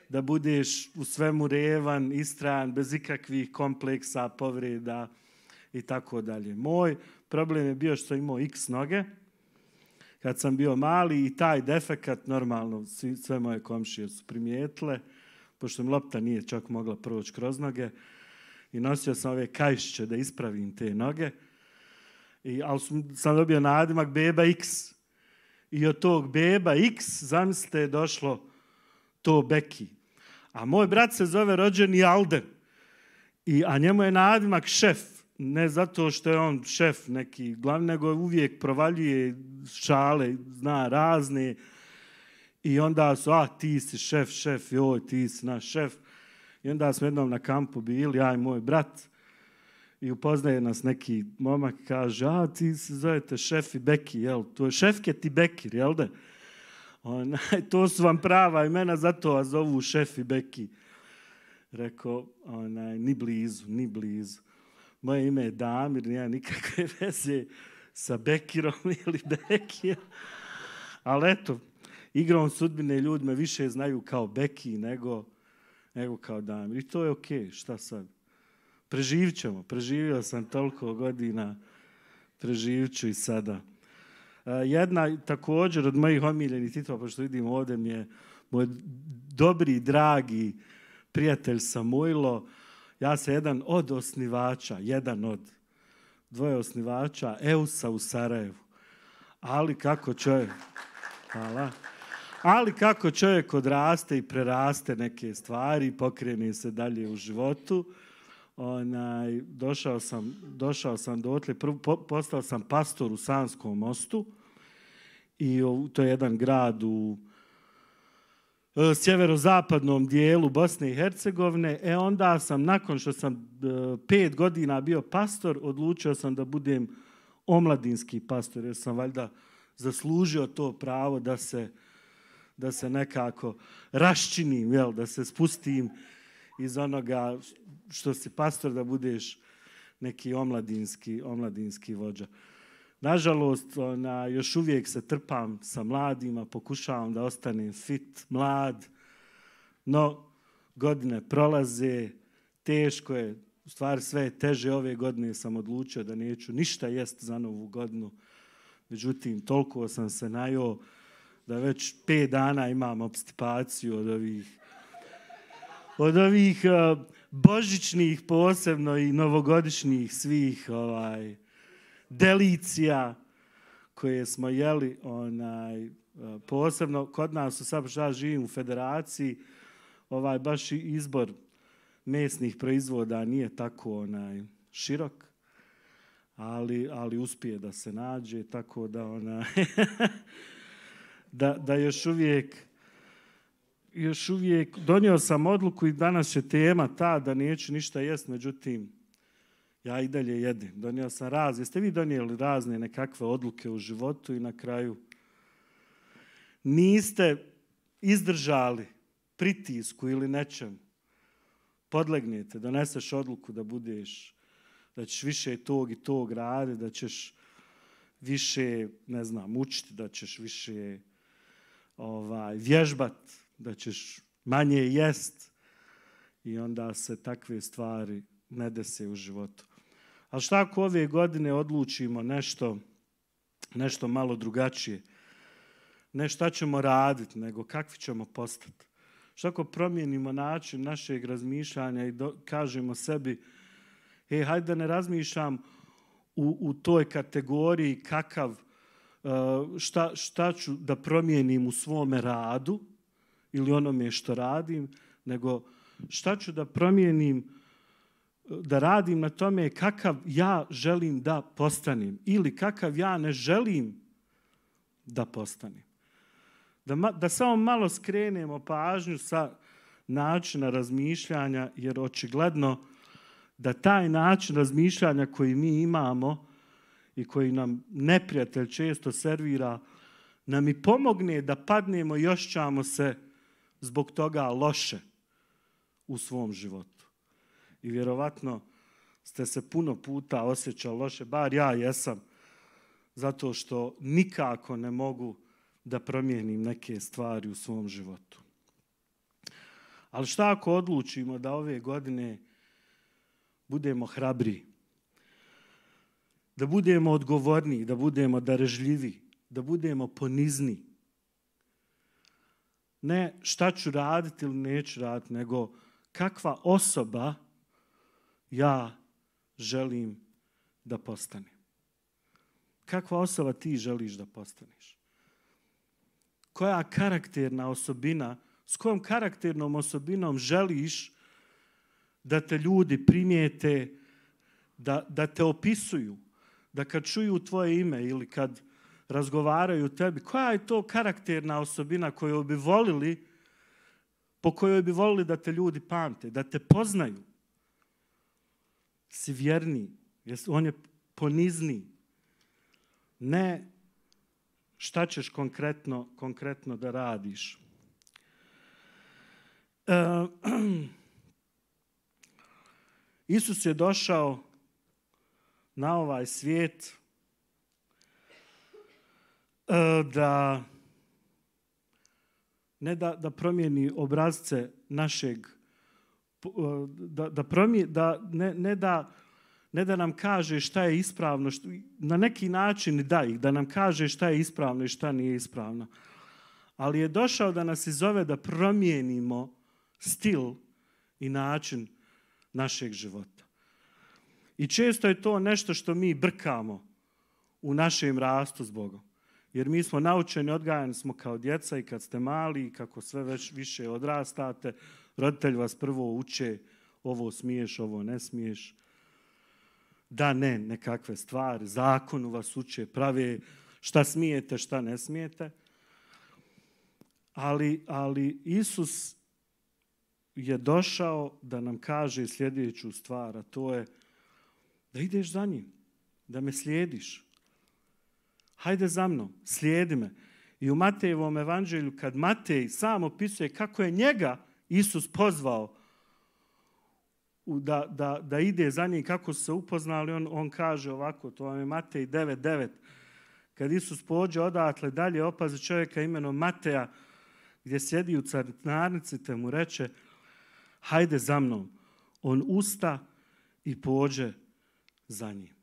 da budeš u svemu revan, istran, bez ikakvih kompleksa, povreda i tako dalje. Moj problem je bio što imao x noge, kad sam bio mali i taj defekat, normalno, sve moje komšije su primijetile, pošto mi lopta nije čak mogla proći kroz noge, i nosio sam ove kajšće da ispravim te noge, I, ali sam dobio nadimak Beba X. I od tog Beba X, zamislite, je došlo to Beki. A moj brat se zove rođeni Alden. I, a njemu je nadimak šef. Ne zato što je on šef neki glavni, nego uvijek provaljuje šale, zna razne. I onda su, a ti si šef, šef, joj, ti si naš šef. I onda smo jednom na kampu bili, ja i moj brat. I upoznaje nas neki momak, kaže, a ti se zovete šef i Beki, jel? To je šefke ti Bekir, jel da? Onaj, to su vam prava imena, zato vas zovu šef i Beki. Rekao, onaj, ni blizu, ni blizu. Moje ime je Damir, nema nikakve veze sa Bekirom ili Bekijom. Ali eto, igrom sudbine ljudi me više znaju kao Beki nego, nego kao Damir. I to je okej, šta sad? Preživit ćemo. Preživio sam toliko godina, preživit ću i sada. E, Jedna također od mojih omiljenih titula, pošto vidim ovdje mi je moj dobri, dragi prijatelj Samuilo. Ja sam jedan od osnivača, jedan od dvoje osnivača EUSA u Sarajevu. Ali kako čovjek, hvala. Ali kako čovjek odraste i preraste neke stvari, pokrene se dalje u životu, onaj, došao sam, došao sam prvo po- postao sam pastor u Sanskom mostu i to je jedan grad u e, sjeverozapadnom dijelu Bosne i Hercegovine. E onda sam, nakon što sam e, pet godina bio pastor, odlučio sam da budem omladinski pastor, jer sam valjda zaslužio to pravo da se, da se nekako raščinim, jel, da se spustim iz onoga što si pastor, da budeš neki omladinski, omladinski vođa. Nažalost, ona, još uvijek se trpam sa mladima, pokušavam da ostanem fit, mlad, no godine prolaze, teško je, u stvari sve je teže. Ove godine sam odlučio da neću ništa jest za novu godinu. Međutim, toliko sam se najao da već pet dana imam obstipaciju od ovih od ovih božićnih posebno i novogodišnjih svih ovaj delicija koje smo jeli onaj eh, posebno kod nas u sad ja živim u federaciji ovaj baš izbor mesnih proizvoda nije tako onaj širok ali, ali uspije da se nađe tako da ona da, da još uvijek još uvijek donio sam odluku i danas je tema ta da neću ništa jest, međutim, ja i dalje jedem. Donio sam raz. Jeste vi donijeli razne nekakve odluke u životu i na kraju niste izdržali pritisku ili nečem. Podlegnete, doneseš odluku da budeš, da ćeš više tog i tog raditi, da ćeš više, ne znam, učiti, da ćeš više ovaj, vježbat, da ćeš manje jest i onda se takve stvari ne dese u životu. Ali šta ako ove godine odlučimo nešto, nešto malo drugačije? Ne šta ćemo raditi, nego kakvi ćemo postati? Šta ako promijenimo način našeg razmišljanja i do, kažemo sebi, e, hajde da ne razmišljam u, u toj kategoriji kakav, uh, šta, šta ću da promijenim u svome radu ili onome što radim, nego šta ću da promijenim, da radim na tome kakav ja želim da postanem ili kakav ja ne želim da postanem. Da, da samo malo skrenemo pažnju sa načina razmišljanja, jer očigledno da taj način razmišljanja koji mi imamo i koji nam neprijatelj često servira, nam i pomogne da padnemo i ošćamo se zbog toga loše u svom životu. I vjerovatno ste se puno puta osjećali loše, bar ja jesam, zato što nikako ne mogu da promijenim neke stvari u svom životu. Ali šta ako odlučimo da ove godine budemo hrabri, da budemo odgovorni, da budemo darežljivi, da budemo ponizni. Ne šta ću raditi ili neću raditi, nego kakva osoba ja želim da postanem. Kakva osoba ti želiš da postaneš? Koja karakterna osobina, s kojom karakternom osobinom želiš da te ljudi primijete, da, da te opisuju, da kad čuju tvoje ime ili kad razgovaraju o tebi, koja je to karakterna osobina koju bi volili, po kojoj bi volili da te ljudi pamte, da te poznaju. Si vjerni, on je ponizni. Ne šta ćeš konkretno, konkretno da radiš. E, Isus je došao na ovaj svijet e, da ne da, da promijeni obrazce našeg da, da, promije, da ne, ne da ne da nam kaže šta je ispravno, što, na neki način da ih, da nam kaže šta je ispravno i šta nije ispravno. Ali je došao da nas izove da promijenimo stil i način našeg života. I često je to nešto što mi brkamo u našem rastu s Bogom. Jer mi smo naučeni, odgajani smo kao djeca i kad ste mali i kako sve već više odrastate, roditelj vas prvo uče ovo smiješ, ovo ne smiješ. Da, ne, nekakve stvari, zakonu vas uče, prave šta smijete, šta ne smijete. Ali, ali Isus je došao da nam kaže sljedeću stvar, a to je da ideš za njim, da me slijediš. Hajde za mnom, slijedi me. I u Matejevom evanđelju, kad Matej sam opisuje kako je njega Isus pozvao da, da, da ide za njim, kako su se upoznali, on, on kaže ovako, to vam je Matej 9.9. Kad Isus pođe odatle dalje, opazi čovjeka imenom Mateja, gdje sjedi u carinarnici, te mu reče, hajde za mnom. On usta i pođe za njim.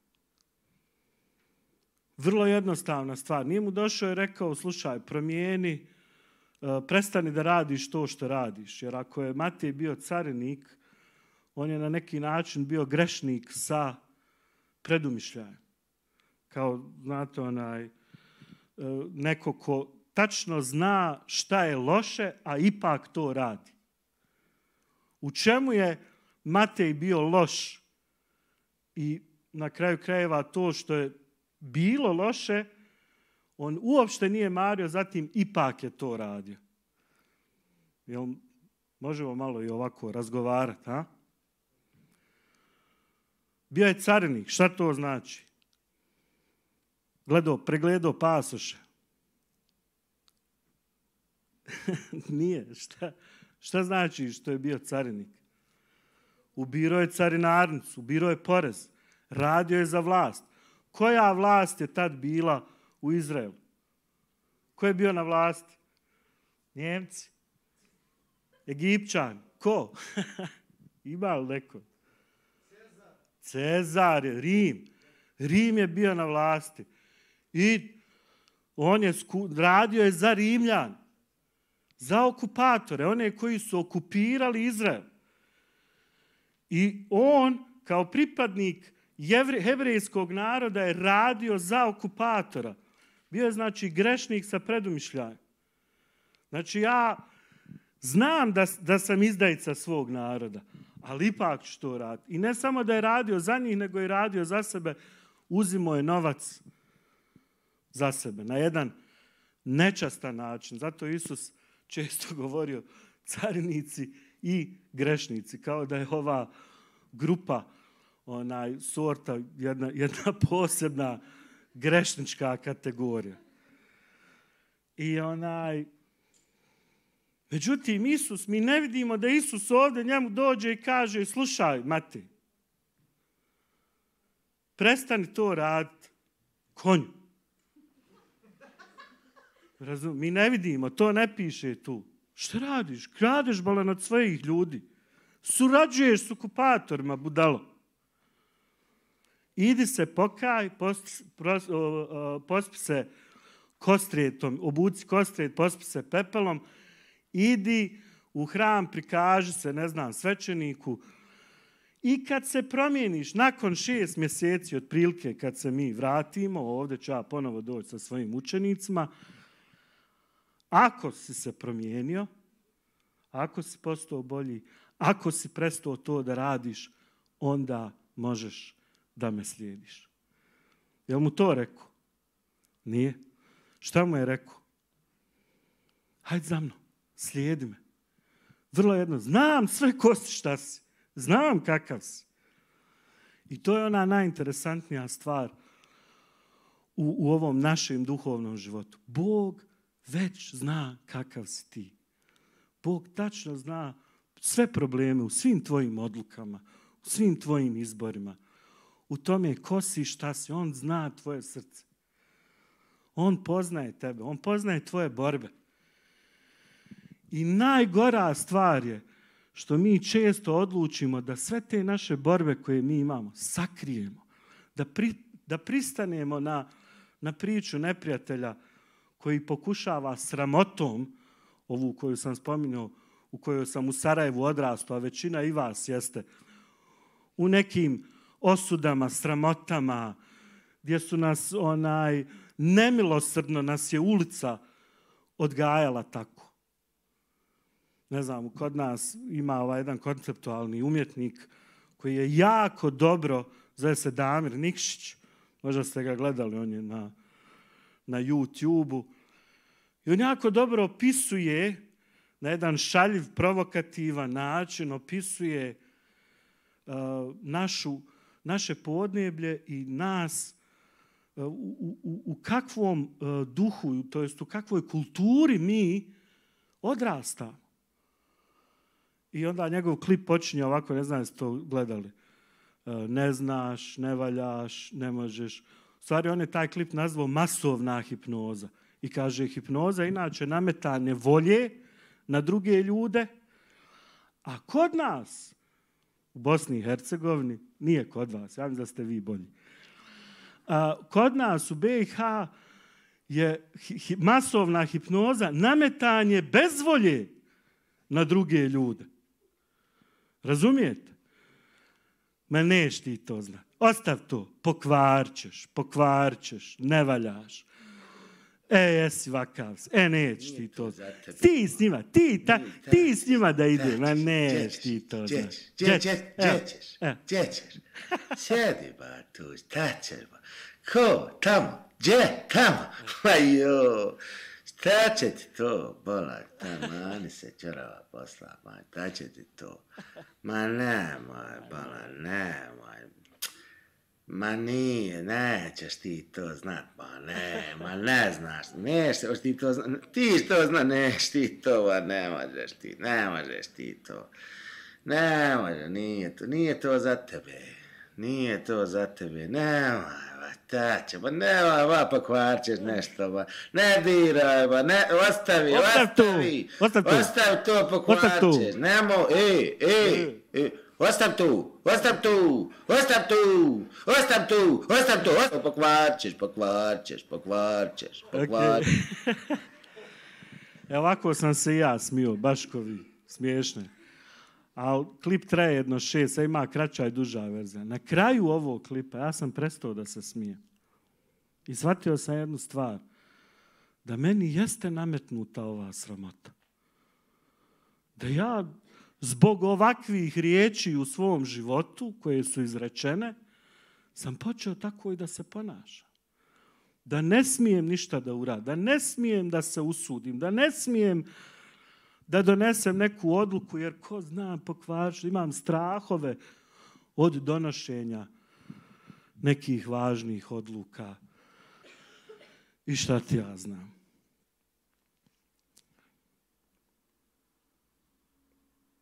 Vrlo jednostavna stvar. Nije mu došao i rekao, slušaj, promijeni, prestani da radiš to što radiš. Jer ako je Matej bio carinik, on je na neki način bio grešnik sa predumišljajem. Kao, znate, onaj, e, neko ko tačno zna šta je loše, a ipak to radi. U čemu je Matej bio loš i na kraju krajeva to što je bilo loše, on uopšte nije mario, zatim ipak je to radio. Jel, možemo malo i ovako razgovarati, a? Bio je carinik, šta to znači? Gledao, pregledao pasoše. Nije, šta, šta znači što je bio carinik? Ubirao je carinarnicu, ubirao je porez, radio je za vlast. Koja vlast je tad bila u Izraelu? Ko je bio na vlasti? Njemci? Egipćani? Ko? Ima li neko? Cezar je, Rim. Rim je bio na vlasti. I on je radio je za Rimljan. Za okupatore, one koji su okupirali Izrael. I on, kao pripadnik hebrejskog naroda, je radio za okupatora. Bio je, znači, grešnik sa predumišljajem. Znači, ja znam da, da sam izdajica svog naroda, ali ipak ću to raditi. I ne samo da je radio za njih, nego je radio za sebe. Uzimo je novac za sebe na jedan nečastan način. Zato Isus često govorio carinici i grešnici, kao da je ova grupa, onaj sorta, jedna, jedna posebna grešnička kategorija. I onaj, međutim, Isus, mi ne vidimo da Isus ovdje njemu dođe i kaže, slušaj, Matej, prestani to raditi konju. Razum, mi ne vidimo, to ne piše tu. Šta radiš? Kradeš balan od svojih ljudi. Surađuješ s okupatorima, budalo. Idi se pokaj, post, pros, pospi se kostrijetom, obuci kostrijet, pospi se pepelom, idi u hram, prikaži se, ne znam, svećeniku. I kad se promijeniš, nakon šest mjeseci otprilike, kad se mi vratimo, ovdje ću ja ponovo doći sa svojim učenicima, ako si se promijenio, ako si postao bolji, ako si prestao to da radiš, onda možeš da me slijediš. Jel mu to rekao? Nije. Šta mu je rekao? Hajde za mnom, slijedi me. Vrlo jedno, znam sve ko si šta si. Znam kakav si. I to je ona najinteresantnija stvar u, u ovom našem duhovnom životu. Bog već zna kakav si ti. Bog tačno zna sve probleme u svim tvojim odlukama, u svim tvojim izborima, u tome ko si i šta si. On zna tvoje srce. On poznaje tebe. On poznaje tvoje borbe. I najgora stvar je što mi često odlučimo da sve te naše borbe koje mi imamo sakrijemo. Da, pri, da pristanemo na, na priču neprijatelja koji pokušava sramotom, ovu koju sam spominjao, u kojoj sam u Sarajevu odrastao, a većina i vas jeste, u nekim osudama, sramotama, gdje su nas onaj nemilosrdno nas je ulica odgajala tako. Ne znam, kod nas ima ovaj jedan konceptualni umjetnik koji je jako dobro, zove se Damir Nikšić, možda ste ga gledali, on je na, na YouTube-u. I on jako dobro opisuje na jedan šaljiv, provokativan način, opisuje uh, našu, naše podneblje i nas uh, u, u, u kakvom uh, duhu, to jest u kakvoj kulturi mi odrastamo. I onda njegov klip počinje ovako, ne znam jeste to gledali. Uh, ne znaš, ne valjaš, ne možeš. U stvari on je taj klip nazvao masovna hipnoza. I kaže, hipnoza inače nametanje volje na druge ljude, a kod nas, u Bosni i Hercegovini, nije kod vas, ja mislim da ste vi bolji. A, kod nas u BiH je masovna hipnoza nametanje bezvolje na druge ljude. Razumijete? Ma neš ti to zna. Ostav to. Pokvarćeš, pokvarćeš, ne valjaš. E, jesi vakav. E, neć ti to. Ti s njima, ti, ta, ti s njima da ide. Ma neš ti to. Gdje ćeš? Gdje ćeš? Gdje ćeš? Gdje ćeš? Sjedi ba tu, šta ćeš ba? Ko? Tamo? Gdje? Tamo? Ma jo. Šta će ti to, bola? Ta mani se čorava posla, ma, šta će ti to? Ma nemoj, bola, nemoj. Ma nije, nećeš ti to znat, ma ne, ma ne znaš, neš ti to znat, ti što zna, neš ti to, ma ne možeš ti, ne možeš ti to. Ne može, nije to, nije to za tebe, nije to za tebe, nemoj, ba, ta će, ba, nemoj, ba, pa kvarčeš nešto, ba, ne diraj, ba, ne, ostavi, Ostav to, ostavi, ostav to. pa kvarčeš, nemoj, ej, ej, ej, Ostav tu, ostav tu, ostav tu, ostav tu, ostav tu, ostav, pokvarčeš, pokvarčeš, pokvarčeš, pokvarčeš. E ovako sam se i ja smio, baš ko vi, smiješne. Ali klip traje jedno šest, a ima kraća i duža verzija. Na kraju ovog klipa ja sam prestao da se smijem. I shvatio sam jednu stvar. Da meni jeste nametnuta ova sramota. Da ja zbog ovakvih riječi u svom životu koje su izrečene, sam počeo tako i da se ponašam. Da ne smijem ništa da uradim, da ne smijem da se usudim, da ne smijem da donesem neku odluku, jer ko zna pokvaršu, imam strahove od donošenja nekih važnih odluka. I šta ti ja znam?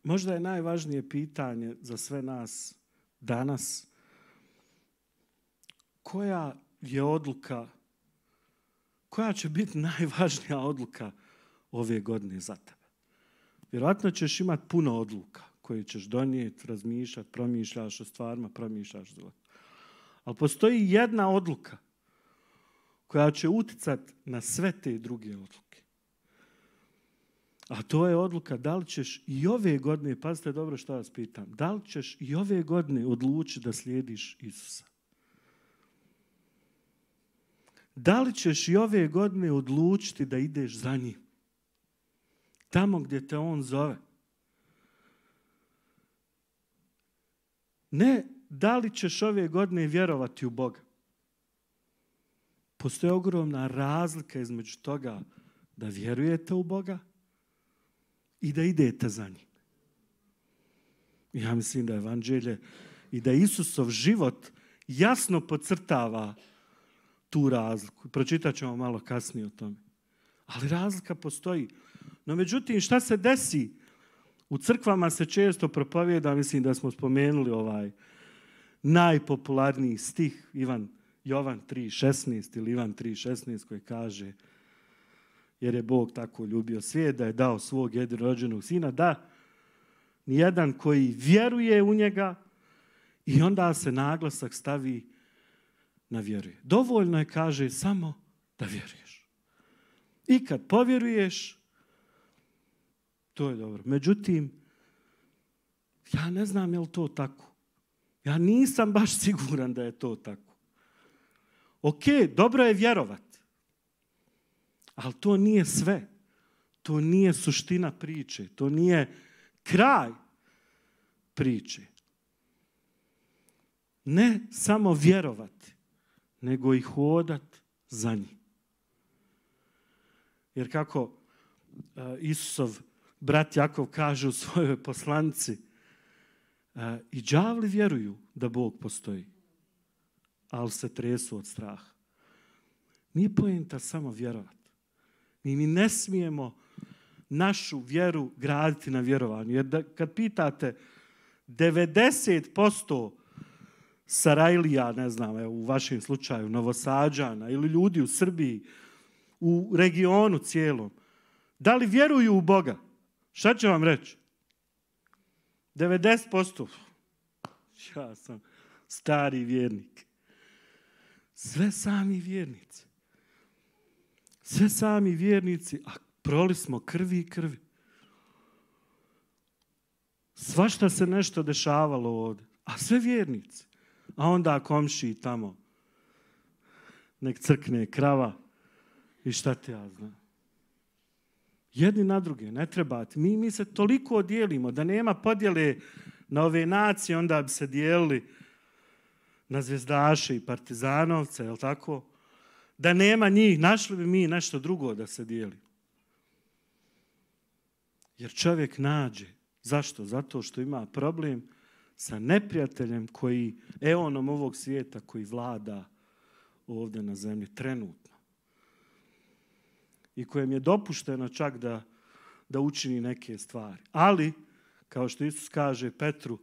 Možda je najvažnije pitanje za sve nas danas koja je odluka, koja će biti najvažnija odluka ove godine za tebe. Vjerojatno ćeš imati puno odluka koje ćeš donijeti, razmišljati, promišljaš o stvarima, promišljaš o Ali postoji jedna odluka koja će uticati na sve te druge odluke. A to je odluka da li ćeš i ove godine, pazite dobro što vas pitam, da li ćeš i ove godine odlučiti da slijediš Isusa? Da li ćeš i ove godine odlučiti da ideš za njim? Tamo gdje te on zove. Ne da li ćeš ove godine vjerovati u Boga. Postoje ogromna razlika između toga da vjerujete u Boga i da idete za njim. Ja mislim da je evanđelje i da Isusov život jasno podcrtava tu razliku. Pročitat ćemo malo kasnije o tome. Ali razlika postoji. No međutim, šta se desi? U crkvama se često propovijeda, mislim da smo spomenuli ovaj, najpopularniji stih Ivan Jovan 3.16 ili Ivan 3.16 koji kaže jer je Bog tako ljubio svijet da je dao svog jedinorođenog sina da nijedan koji vjeruje u njega i onda se naglasak stavi na vjeruje. Dovoljno je, kaže, samo da vjeruješ. I kad povjeruješ, to je dobro. Međutim, ja ne znam je li to tako. Ja nisam baš siguran da je to tako. Ok, dobro je vjerovat. Ali to nije sve. To nije suština priče. To nije kraj priče. Ne samo vjerovati, nego i hodat za njih. Jer kako uh, Isusov brat Jakov kaže u svojoj poslanci, uh, i đavli vjeruju da Bog postoji, ali se tresu od straha. Nije pojenta samo vjerovati. Mi, mi ne smijemo našu vjeru graditi na vjerovanju. Jer da, kad pitate 90% Sarajlija, ne znam, evo, u vašem slučaju, Novosađana ili ljudi u Srbiji, u regionu cijelom, da li vjeruju u Boga? Šta će vam reći? 90%. Ja sam stari vjernik. Sve sami vjernici. Sve sami vjernici, a proli smo krvi i krvi. Svašta se nešto dešavalo ovdje, a sve vjernici. A onda komši tamo, nek crkne krava i šta te ja znam. Jedni na druge, ne trebati. Mi, mi se toliko odijelimo da nema podjele na ove nacije, onda bi se dijelili na zvezdaše i partizanovce, je tako? Da nema njih, našli bi mi nešto drugo da se dijeli. Jer čovjek nađe. Zašto? Zato što ima problem sa neprijateljem koji, eonom ovog svijeta koji vlada ovdje na zemlji trenutno. I kojem je dopušteno čak da, da učini neke stvari. Ali, kao što Isus kaže Petru,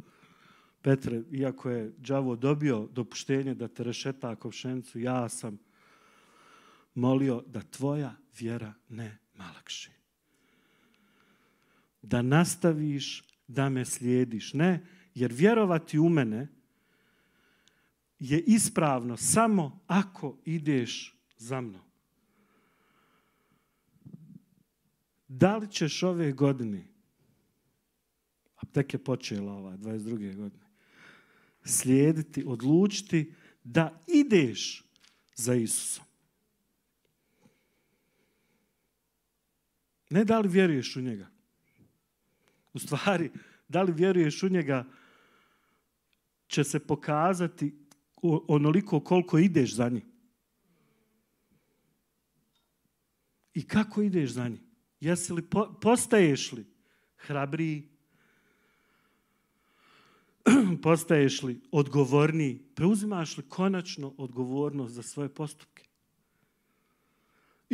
Petre, iako je đavo dobio dopuštenje da te rešeta kovšencu, ja sam molio da tvoja vjera ne malakši. Da nastaviš da me slijediš. Ne, jer vjerovati u mene je ispravno samo ako ideš za mnom. Da li ćeš ove godine, a tek je počela ova 22. godine, slijediti, odlučiti da ideš za Isusom. Ne da li vjeruješ u njega. U stvari, da li vjeruješ u njega će se pokazati onoliko koliko ideš za njim. I kako ideš za njim? Jesi li, postaješ li hrabriji? Postaješ li odgovorniji? Preuzimaš li konačno odgovornost za svoje postupke?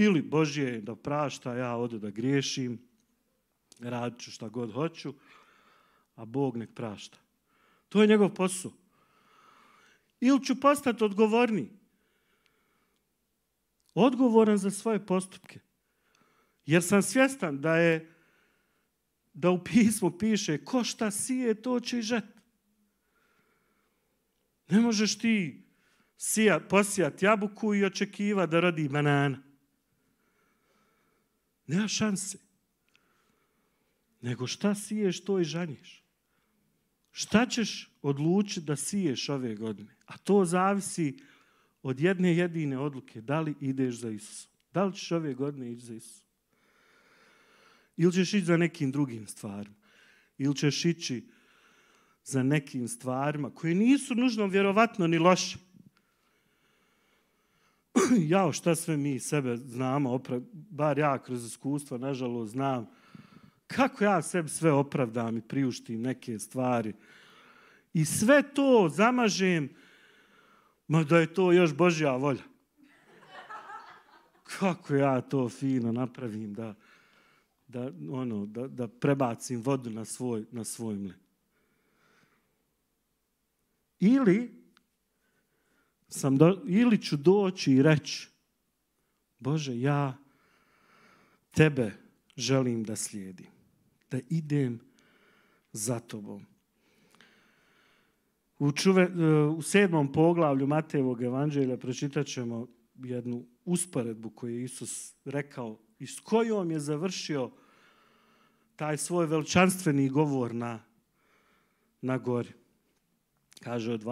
Ili Božje je da prašta, ja odu da griješim, radit ću šta god hoću, a Bog nek prašta. To je njegov posao. Ili ću postati odgovorni. Odgovoran za svoje postupke. Jer sam svjestan da je da u pismu piše ko šta sije, to će i žet. Ne možeš ti sija, posijati jabuku i očekiva da rodi banana. Nema šanse. Nego šta siješ, to i žanješ. Šta ćeš odlučiti da siješ ove godine? A to zavisi od jedne jedine odluke. Da li ideš za Isusom? Da li ćeš ove godine ići za Isusom? Ili ćeš ići za nekim drugim stvarima? Ili ćeš ići za nekim stvarima koje nisu nužno vjerovatno ni loše? Jao, šta sve mi sebe znamo, bar ja kroz iskustvo, nažalost, znam kako ja sebi sve opravdam i priuštim neke stvari. I sve to zamažem, ma da je to još Božja volja. Kako ja to fino napravim da, da, ono, da, da prebacim vodu na svoj, na svoj mlin. Ili sam do, ili ću doći i reći, Bože, ja tebe želim da slijedim, da idem za tobom. U, čuve, u sedmom poglavlju Matejevog evanđelja pročitat ćemo jednu usporedbu koju je Isus rekao i s kojom je završio taj svoj veličanstveni govor na, na gori. Kaže od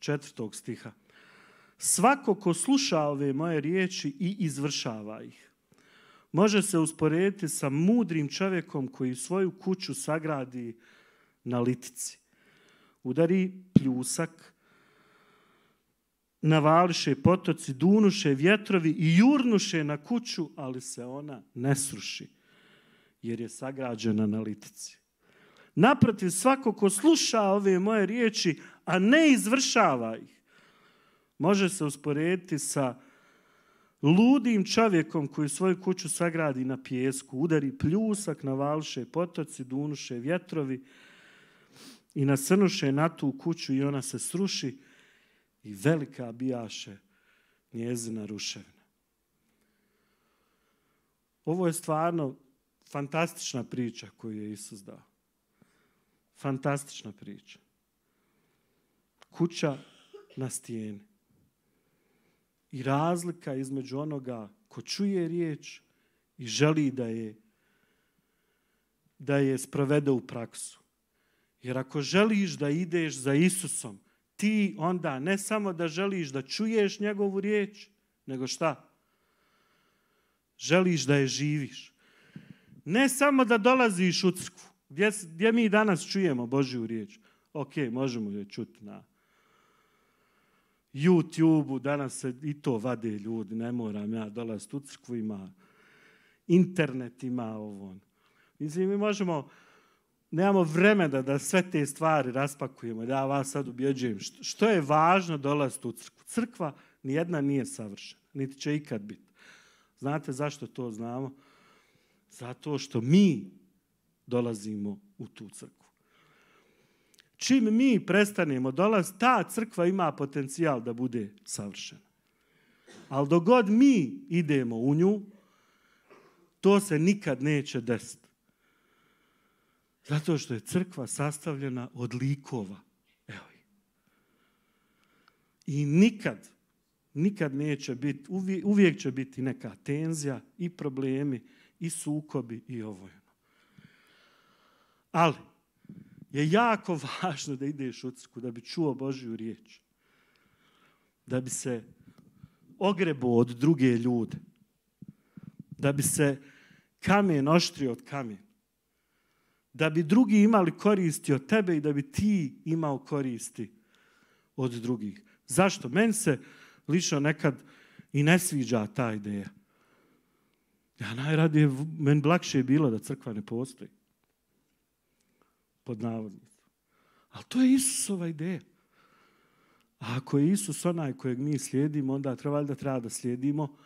24. stiha. Svako ko sluša ove moje riječi i izvršava ih, može se usporediti sa mudrim čovjekom koji svoju kuću sagradi na litici. Udari pljusak, navališe potoci, dunuše vjetrovi i jurnuše na kuću, ali se ona ne sruši, jer je sagrađena na litici. Naprotiv, svako ko sluša ove moje riječi, a ne izvršava ih, može se usporediti sa ludim čovjekom koji svoju kuću sagradi na pijesku, udari pljusak, navalše potoci, dunuše vjetrovi i nasrnuše na tu kuću i ona se sruši i velika bijaše njezina ruševina. Ovo je stvarno fantastična priča koju je Isus dao. Fantastična priča. Kuća na stijeni. I razlika između onoga ko čuje riječ i želi da je da je sprovede u praksu. Jer ako želiš da ideš za Isusom, ti onda ne samo da želiš da čuješ njegovu riječ, nego šta? Želiš da je živiš. Ne samo da dolaziš u crkvu, gdje, gdje mi danas čujemo Božju riječ. Ok, možemo je čuti na YouTube-u, danas se i to vade ljudi, ne moram ja dolaziti u crkvu, ima internet, ima ovo. Mislim, mi možemo, nemamo vremena da sve te stvari raspakujemo, da ja vas sad ubjeđujem. Što je važno dolaziti u crkvu? Crkva nijedna nije savršena, niti će ikad biti. Znate zašto to znamo? Zato što mi dolazimo u tu crkvu. Čim mi prestanemo dolaziti, ta crkva ima potencijal da bude savršena. Ali dok god mi idemo u nju, to se nikad neće desiti. Zato što je crkva sastavljena od likova. Evo I nikad, nikad neće biti, uvijek, uvijek će biti neka tenzija i problemi i sukobi i ovo. Ono. Ali je jako važno da ideš u crkvu, da bi čuo Božju riječ. Da bi se ogrebo od druge ljude. Da bi se kamen oštrio od kamen da bi drugi imali koristi od tebe i da bi ti imao koristi od drugih. Zašto? Meni se lično nekad i ne sviđa ta ideja. Ja najradije, meni lakše je bilo da crkva ne postoji. Pod navodnicom. Ali to je Isusova ideja. A ako je Isus onaj kojeg mi slijedimo, onda treba da treba da slijedimo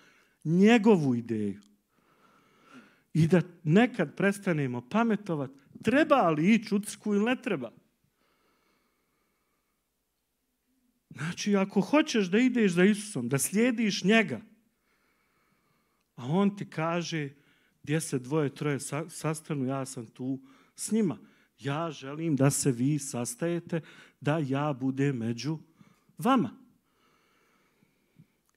njegovu ideju. I da nekad prestanemo pametovati treba li ići u crkvu ili ne treba. Znači, ako hoćeš da ideš za Isusom, da slijediš njega, a on ti kaže gdje se dvoje, troje sastanu, ja sam tu s njima. Ja želim da se vi sastajete, da ja budem među vama.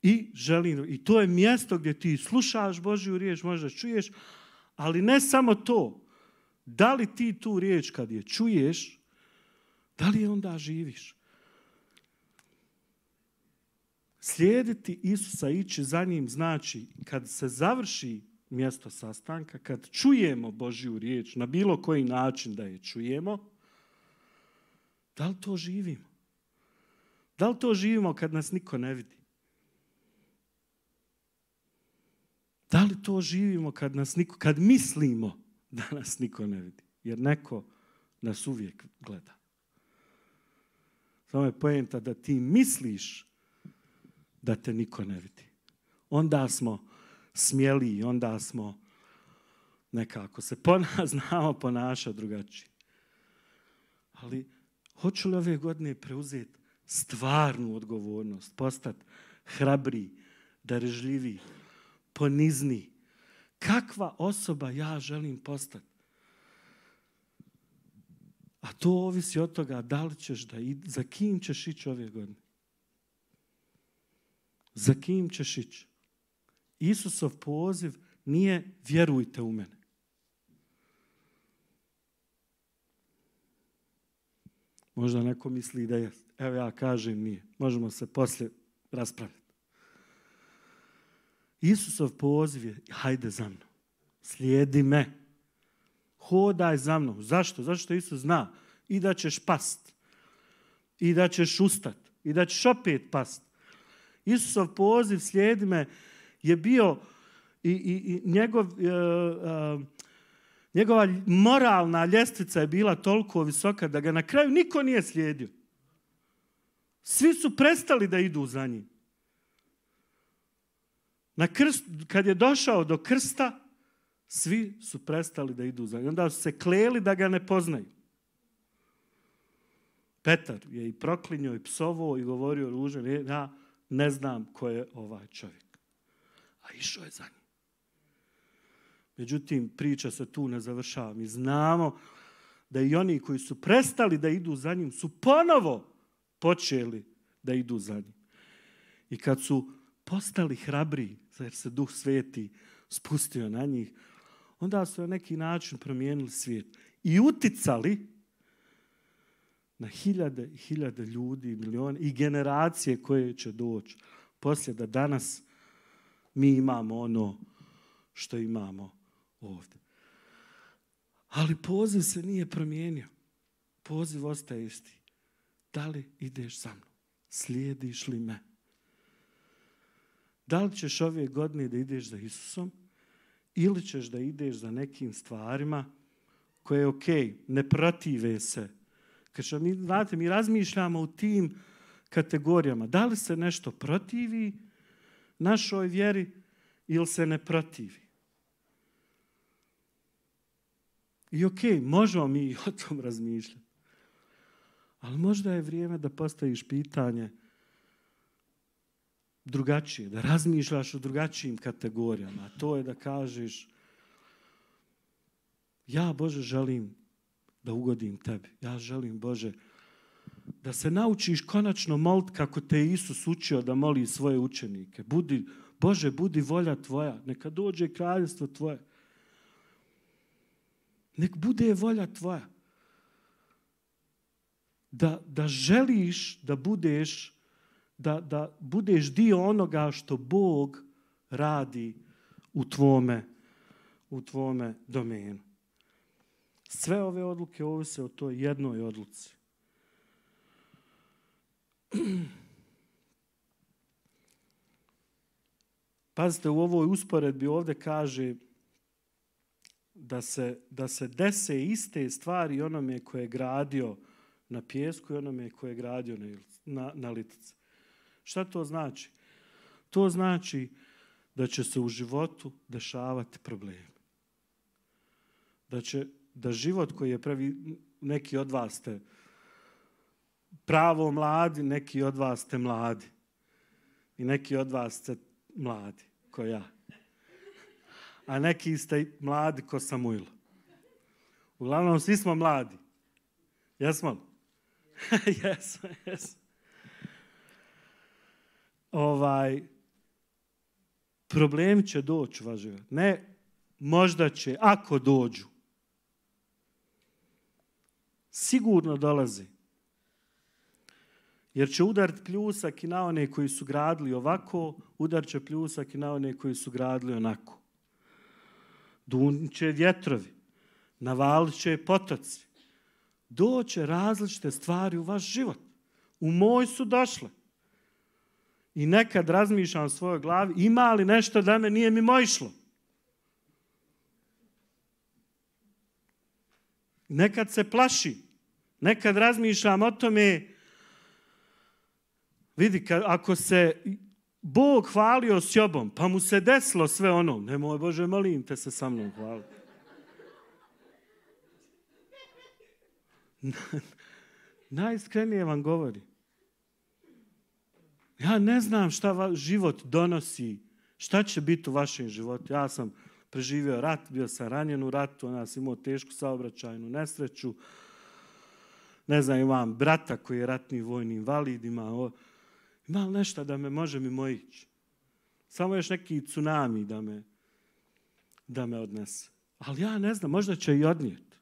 I želim, i to je mjesto gdje ti slušaš Božju riječ, možda čuješ, ali ne samo to. Da li ti tu riječ kad je čuješ, da li je onda živiš? Slijediti Isusa, ići za njim znači kad se završi mjesto sastanka, kad čujemo Božju riječ na bilo koji način da je čujemo, da li to živimo? Da li to živimo kad nas niko ne vidi? Da li to živimo kad nas niko, kad mislimo da nas niko ne vidi? Jer neko nas uvijek gleda. Samo je pojenta da ti misliš da te niko ne vidi. Onda smo smjeli, onda smo nekako se pona, znamo ponašati drugačije. Ali hoću li ove godine preuzeti stvarnu odgovornost, postati hrabriji, darežljiviji, ponizniji. Kakva osoba ja želim postati? A to ovisi od toga da li ćeš da id- za kim ćeš ići ove godine. Za kim ćeš ići? Isusov poziv nije vjerujte u mene. Možda neko misli da je. Evo ja kažem nije. Možemo se poslije raspravljati. Isusov poziv je hajde za mnom. Slijedi me. Hodaj za mnom. Zašto? Zašto što Isus zna i da ćeš past. I da ćeš ustat. I da ćeš opet past. Isusov poziv slijedi me je bio i, i, i njegov, e, e, njegova moralna ljestvica je bila toliko visoka da ga na kraju niko nije slijedio. Svi su prestali da idu za njim. Na krst, kad je došao do krsta, svi su prestali da idu za njim. Onda su se kleli da ga ne poznaju. Petar je i proklinjao i psovao i govorio ružan, ja ne znam ko je ovaj čovjek. A išao je za njim. Međutim, priča se tu ne završava. Mi znamo da i oni koji su prestali da idu za njim su ponovo počeli da idu za njim. I kad su postali hrabri, jer se duh sveti spustio na njih, onda su na neki način promijenili svijet. I uticali na hiljade i hiljade ljudi, milijone i generacije koje će doći poslije da danas mi imamo ono što imamo ovdje. Ali poziv se nije promijenio. Poziv ostaje isti. Da li ideš za mnom? Slijediš li me? Da li ćeš ove godine da ideš za Isusom ili ćeš da ideš za nekim stvarima koje je ok, ne protive se. Što mi, znate, mi razmišljamo u tim kategorijama. Da li se nešto protivi našoj vjeri ili se ne protivi? I ok, možemo mi o tom razmišljati. Ali možda je vrijeme da postaviš pitanje drugačije, da razmišljaš o drugačijim kategorijama. A to je da kažeš ja Bože želim da ugodim tebi. Ja želim Bože da se naučiš konačno molit kako te Isus učio da moli svoje učenike. Budi, Bože, budi volja tvoja. Neka dođe kraljevstvo tvoje. Nek bude volja tvoja. Da, da želiš da budeš da, da budeš dio onoga što Bog radi u tvome, u tvome domenu. Sve ove odluke ovise o toj jednoj odluci. Pazite, u ovoj usporedbi ovdje kaže da se, da se dese iste stvari onome koje je gradio na pjesku i onome koje je gradio na, na, na litici. Šta to znači? To znači da će se u životu dešavati problemi. Da će da život koji je pravi, neki od vas ste pravo mladi, neki od vas ste mladi. I neki od vas ste mladi, ko ja. A neki ste mladi ko Samuil. Uglavnom, svi smo mladi. Jesmo? jesmo, jesmo. Ovaj, problemi će doći život. Ne, možda će, ako dođu. Sigurno dolazi. Jer će udariti pljusak i na one koji su gradili ovako, udar će pljusak i na one koji su gradili onako. Dunit će vjetrovi, navalit će potoci. Doće različite stvari u vaš život. U moj su došle. I nekad razmišljam u svojoj glavi, ima li nešto da me nije mimo išlo? Nekad se plaši. Nekad razmišljam o tome, vidi, ako se Bog hvalio s Jobom, pa mu se desilo sve ono, nemoj Bože, molim te se sa mnom hvali. Najiskrenije vam govori. Ja ne znam šta va, život donosi, šta će biti u vašem životu. Ja sam preživio rat, bio sam ranjen u ratu, ona sam imao tešku saobraćajnu nesreću. Ne znam, imam brata koji je ratni vojni invalid, ima, ima li nešto da me može mimo ići? Samo još neki tsunami da me, da me odnese. Ali ja ne znam, možda će i odnijeti.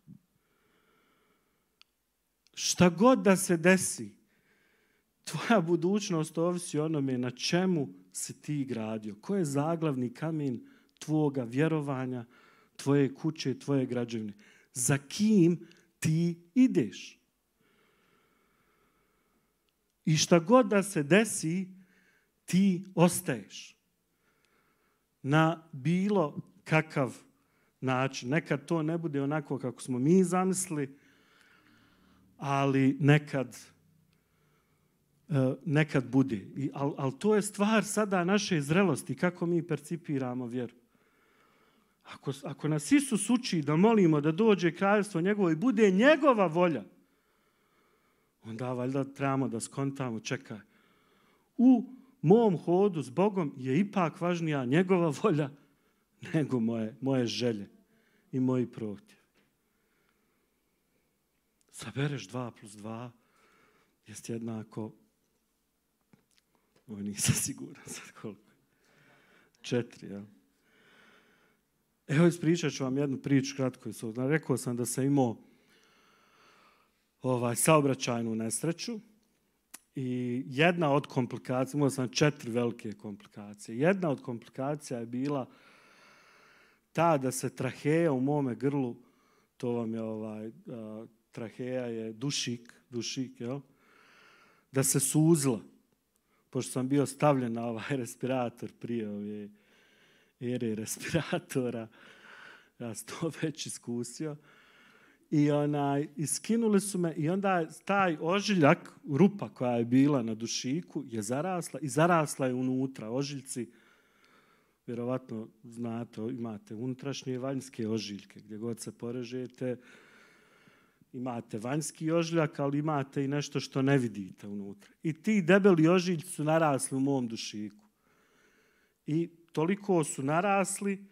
Šta god da se desi, tvoja budućnost ovisi onome na čemu si ti gradio. Ko je zaglavni kamen tvoga vjerovanja, tvoje kuće, tvoje građevine? Za kim ti ideš? I šta god da se desi, ti ostaješ. Na bilo kakav način. Nekad to ne bude onako kako smo mi zamislili, ali nekad nekad bude. Ali al to je stvar sada naše zrelosti, kako mi percipiramo vjeru. Ako, ako nas Isus uči da molimo da dođe kraljstvo njegovo i bude njegova volja, onda valjda trebamo da skontamo, čekaj. U mom hodu s Bogom je ipak važnija njegova volja nego moje, moje želje i moji prohtjev. Sabereš dva plus dva, jest jednako, ovo nisam siguran sad koliko. Četiri, ja. Evo ispričat ću vam jednu priču kratko. Rekao sam da sam imao ovaj, saobraćajnu nesreću i jedna od komplikacija, imao sam četiri velike komplikacije. Jedna od komplikacija je bila ta da se traheja u mome grlu, to vam je ovaj, traheja je dušik, dušik, jel? da se suzla. Pošto sam bio stavljen na ovaj respirator prije ove ere respiratora, ja sam to već iskusio. I onaj, iskinuli su me i onda taj ožiljak, rupa koja je bila na dušiku, je zarasla i zarasla je unutra. Ožiljci, vjerovatno znate, imate unutrašnje i vanjske ožiljke. Gdje god se porežete, imate vanjski ožiljak, ali imate i nešto što ne vidite unutra. I ti debeli ožiljci su narasli u mom dušiku. I toliko su narasli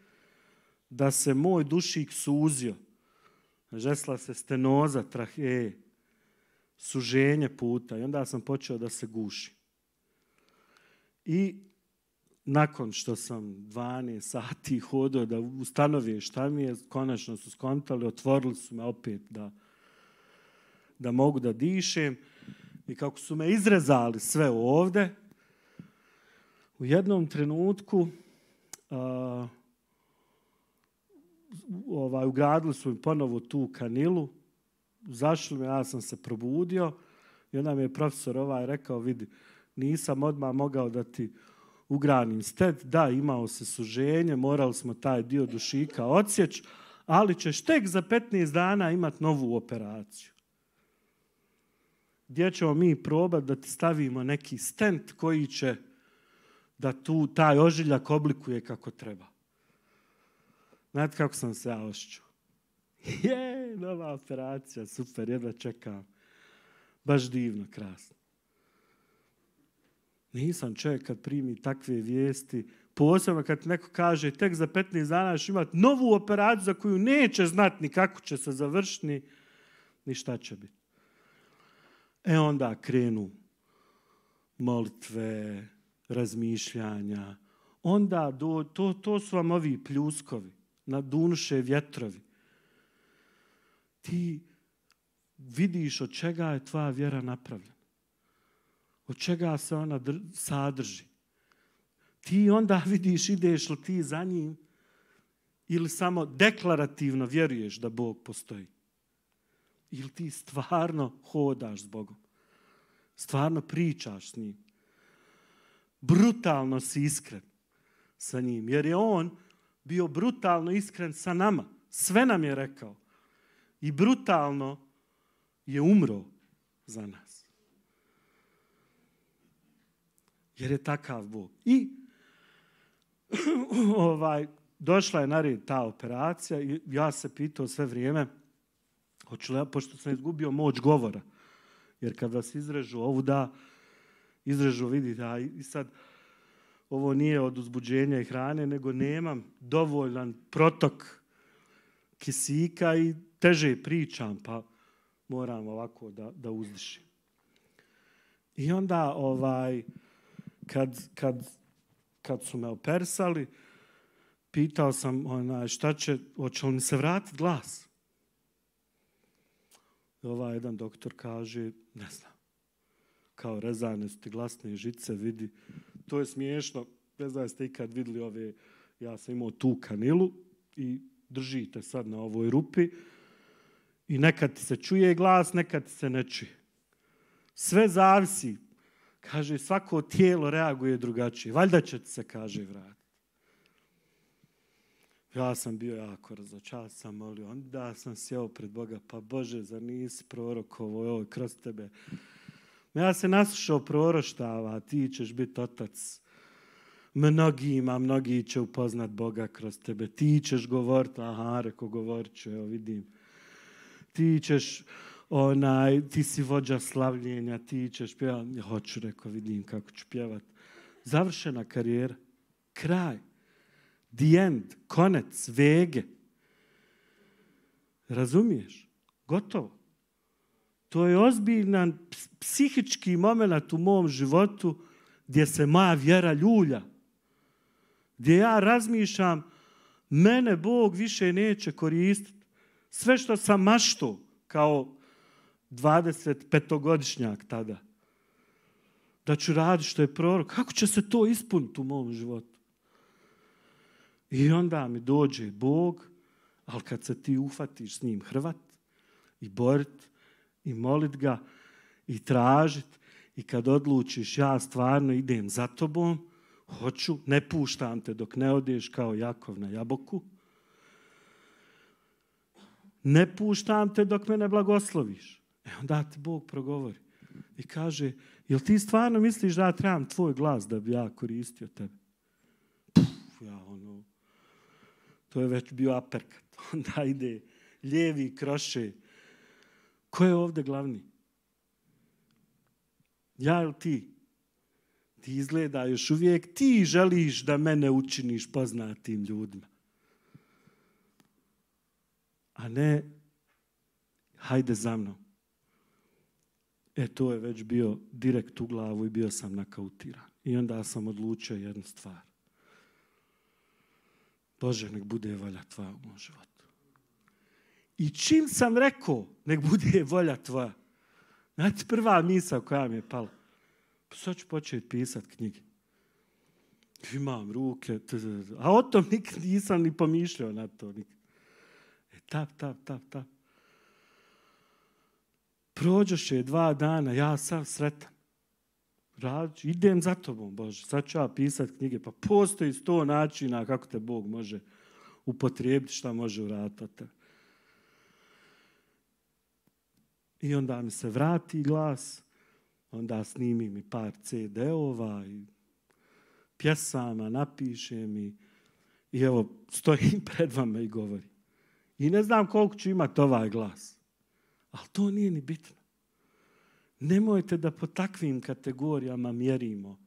da se moj dušik suzio. Žesla se stenoza, trahe, suženje puta i onda sam počeo da se guši. I nakon što sam 12 sati hodao da ustanove šta mi je, konačno su skontali, otvorili su me opet da, da mogu da dišem. I kako su me izrezali sve ovde, u jednom trenutku ovaj, ugradili su mi ponovo tu kanilu, zašli me, ja sam se probudio i onda mi je profesor ovaj rekao, vidi, nisam odmah mogao da ti ugranim stet, da, imao se suženje, morali smo taj dio dušika odsjeć, ali ćeš tek za 15 dana imati novu operaciju. Gdje ćemo mi probati da ti stavimo neki stent koji će da tu taj ožiljak oblikuje kako treba. Znate kako sam se ja ošću? Je, nova operacija, super, jedva čekam. Baš divno, krasno. Nisam čovjek kad primi takve vijesti, posebno kad neko kaže tek za 15 dana ćeš imati novu operaciju za koju neće znati ni kako će se završiti, ni šta će biti. E onda krenu molitve, razmišljanja. Onda do, to, to su vam ovi pljuskovi, na dunuše vjetrovi. Ti vidiš od čega je tvoja vjera napravljena. Od čega se ona sadrži. Ti onda vidiš ideš li ti za njim ili samo deklarativno vjeruješ da Bog postoji. Ili ti stvarno hodaš s Bogom. Stvarno pričaš s njim brutalno si iskren sa njim. Jer je on bio brutalno iskren sa nama. Sve nam je rekao. I brutalno je umro za nas. Jer je takav Bog. I ovaj, došla je na red ta operacija i ja se pitao sve vrijeme, hoću pošto sam izgubio moć govora, jer kad vas izrežu ovu da, izrežu, vidite, a i sad ovo nije od uzbuđenja i hrane, nego nemam dovoljan protok kisika i teže pričam, pa moram ovako da, da uzdišim. I onda ovaj, kad, kad, kad su me opersali, pitao sam onaj, šta će, hoće li mi se vratiti glas? I ovaj jedan doktor kaže, ne znam, kao rezane su ti glasne žice, vidi. To je smiješno, ne znam jeste ikad vidjeli ove, ja sam imao tu kanilu i držite sad na ovoj rupi i nekad ti se čuje glas, nekad se ne čuje. Sve zavisi. Kaže, svako tijelo reaguje drugačije. Valjda će ti se, kaže, vratiti. Ja sam bio jako razočaran, sam molio. Onda sam sjeo pred Boga, pa Bože, zar nisi prorok ovo, ovo kroz tebe. Ja se naslušao proroštava, ti ćeš biti otac mnogima, mnogi će upoznat Boga kroz tebe. Ti ćeš govoriti, aha, reko govorit ću, evo vidim. Ti ćeš, onaj, ti si vođa slavljenja, ti ćeš pjevat. Ja hoću, reko, vidim kako ću pjevat. Završena karijera. Kraj. The end. Konec. Vege. Razumiješ? Gotovo. To je ozbiljan psihički moment u mom životu gdje se moja vjera ljulja. Gdje ja razmišljam, mene Bog više neće koristiti. Sve što sam mašto kao 25-godišnjak tada. Da ću raditi što je prorok. Kako će se to ispuniti u mom životu? I onda mi dođe Bog, ali kad se ti ufatiš s njim hrvat i borit i molit ga i tražit i kad odlučiš ja stvarno idem za tobom, hoću, ne puštam te dok ne odeš kao Jakov na jaboku, ne puštam te dok me ne blagosloviš. E onda ti Bog progovori i kaže, jel ti stvarno misliš da ja trebam tvoj glas da bi ja koristio tebe? Puf, ja ono, to je već bio aperkat. Onda ide lijevi kroše. Ko je ovdje glavni? Ja ili ti? Ti izgleda još uvijek, ti želiš da mene učiniš poznatim ljudima. A ne, hajde za mnom. E, to je već bio direkt u glavu i bio sam nakautiran. I onda sam odlučio jednu stvar. Bože, nek bude volja tvoja u mom životu. I čim sam rekao, nek bude volja tvoja, znate prva misa koja mi je pala, pa sad ću početi pisat knjige. Imam ruke, a o tom nisam ni pomišljao na to. E, tap, tap, tap, tap. Prođoše dva dana, ja sam sretan. Rad, idem za tobom, Bože. Sad ću ja pisat knjige. Pa postoji sto načina kako te Bog može upotrijebiti, šta može uraditi. I onda mi se vrati glas, onda snimim i par CD-ova i pjesama, napišem i, i evo, stojim pred vama i govorim. I ne znam koliko ću imati ovaj glas. Ali to nije ni bitno. Nemojte da po takvim kategorijama mjerimo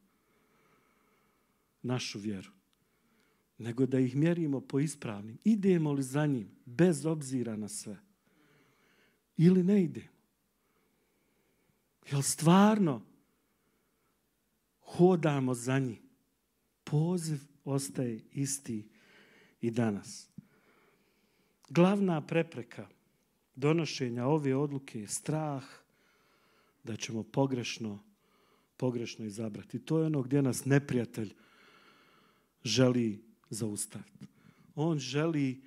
našu vjeru. Nego da ih mjerimo po ispravnim. Idemo li za njim, bez obzira na sve? Ili ne idemo? Jel stvarno hodamo za njim? Poziv ostaje isti i danas. Glavna prepreka donošenja ove odluke je strah da ćemo pogrešno, pogrešno izabrati. To je ono gdje nas neprijatelj želi zaustaviti. On želi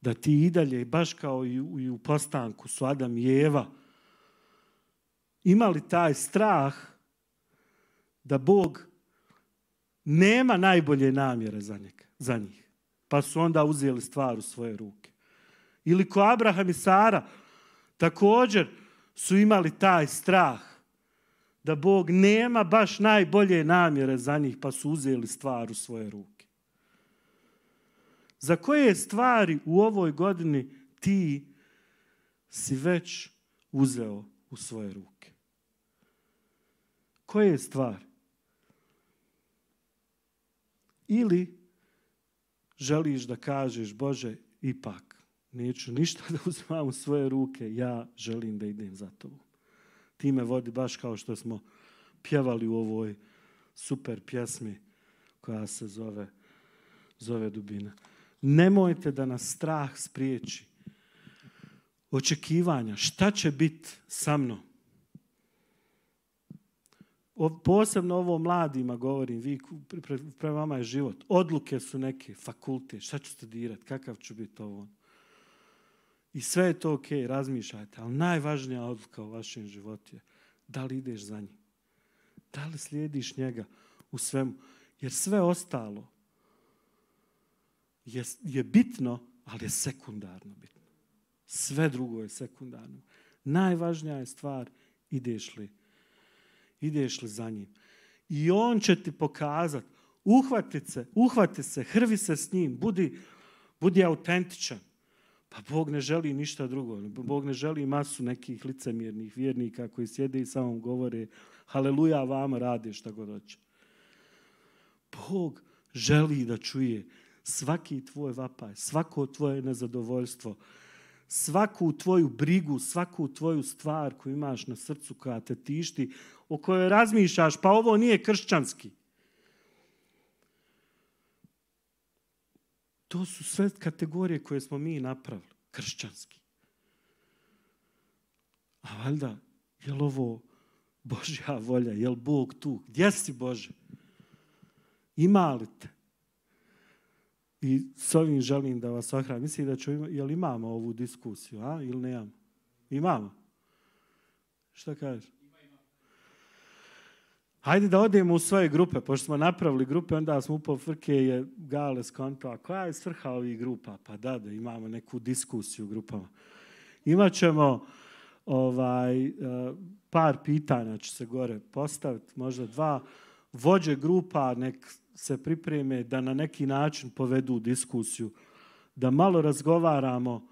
da ti i dalje, baš kao i u, postanku su Adam i Eva, imali taj strah da Bog nema najbolje namjere za, njega, za njih. Pa su onda uzeli stvar u svoje ruke. Ili ko Abraham i Sara također su imali taj strah da Bog nema baš najbolje namjere za njih pa su uzeli stvar u svoje ruke. Za koje stvari u ovoj godini ti si već uzeo u svoje ruke? Koje stvari? Ili želiš da kažeš, Bože, ipak, neću ništa da uzmam u svoje ruke, ja želim da idem za to. Ti me vodi baš kao što smo pjevali u ovoj super pjesmi koja se zove, zove Dubina. Nemojte da nas strah spriječi. Očekivanja, šta će biti sa mnom? Posebno ovo mladima govorim, vi, prema vama je život. Odluke su neke, fakulte, šta ću studirati, kakav ću biti ovo. I sve je to ok, razmišljajte, ali najvažnija odluka u vašem životu je da li ideš za njim. Da li slijediš njega u svemu. Jer sve ostalo je, je bitno, ali je sekundarno bitno. Sve drugo je sekundarno. Najvažnija je stvar, ideš li ideš li za njim. I on će ti pokazati, uhvati se, uhvati se, hrvi se s njim, budi, budi autentičan. Pa Bog ne želi ništa drugo. Bog ne želi masu nekih licemjernih vjernika koji sjede i samo govore haleluja vama rade šta god hoće. Bog želi da čuje svaki tvoj vapaj, svako tvoje nezadovoljstvo, svaku tvoju brigu, svaku tvoju stvar koju imaš na srcu koja te tišti, o kojoj razmišljaš, pa ovo nije kršćanski. To su sve kategorije koje smo mi napravili, kršćanski. A valjda, je li ovo Božja volja, je li Bog tu? Gdje si Bože? Ima li te? I s ovim želim da vas ohranim. Mislim da ću, jel imamo ovu diskusiju, a? Ili nemamo? Imamo. Šta kažeš? Hajde da odemo u svoje grupe, pošto smo napravili grupe, onda smo upao frke je Gale skonto, a koja je svrha ovih grupa? Pa da, da imamo neku diskusiju u grupama. Imaćemo ovaj, eh, par pitanja će se gore postaviti, možda dva. Vođe grupa nek se pripreme da na neki način povedu diskusiju, da malo razgovaramo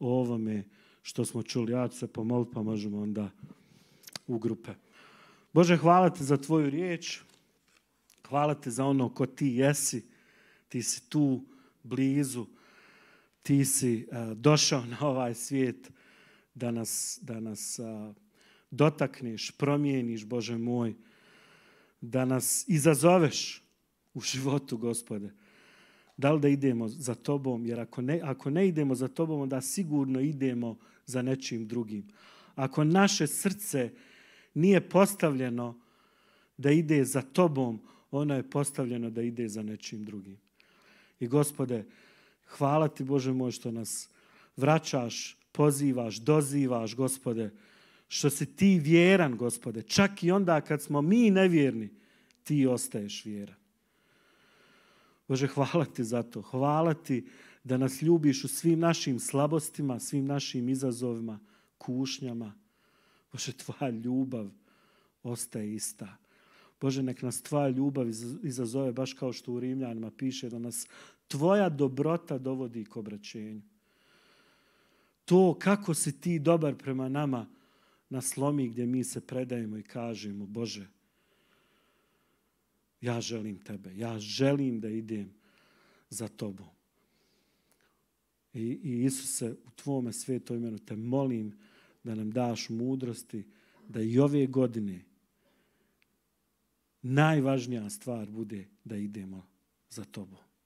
o ovome što smo čuli. Ja ću se pomoliti pa možemo onda u grupe. Bože, hvala ti za tvoju riječ. Hvala ti za ono ko ti jesi. Ti si tu, blizu. Ti si uh, došao na ovaj svijet da nas, da nas uh, dotakneš, promijeniš, Bože moj. Da nas izazoveš u životu, gospode. Da li da idemo za tobom? Jer ako ne, ako ne idemo za tobom, onda sigurno idemo za nečim drugim. Ako naše srce nije postavljeno da ide za tobom, ono je postavljeno da ide za nečim drugim. I gospode, hvala ti Bože moj što nas vraćaš, pozivaš, dozivaš, gospode, što si ti vjeran, gospode. Čak i onda kad smo mi nevjerni, ti ostaješ vjeran. Bože, hvala ti za to. Hvala ti da nas ljubiš u svim našim slabostima, svim našim izazovima, kušnjama, Bože, tvoja ljubav ostaje ista. Bože, nek nas tvoja ljubav izazove, baš kao što u Rimljanima piše, da nas tvoja dobrota dovodi k obraćenju. To kako si ti dobar prema nama na slomi gdje mi se predajemo i kažemo, Bože, ja želim tebe, ja želim da idem za tobom. I, i Isuse, u tvome sveto imenu te molim da nam daš mudrosti, da i ove godine najvažnija stvar bude da idemo za tobom.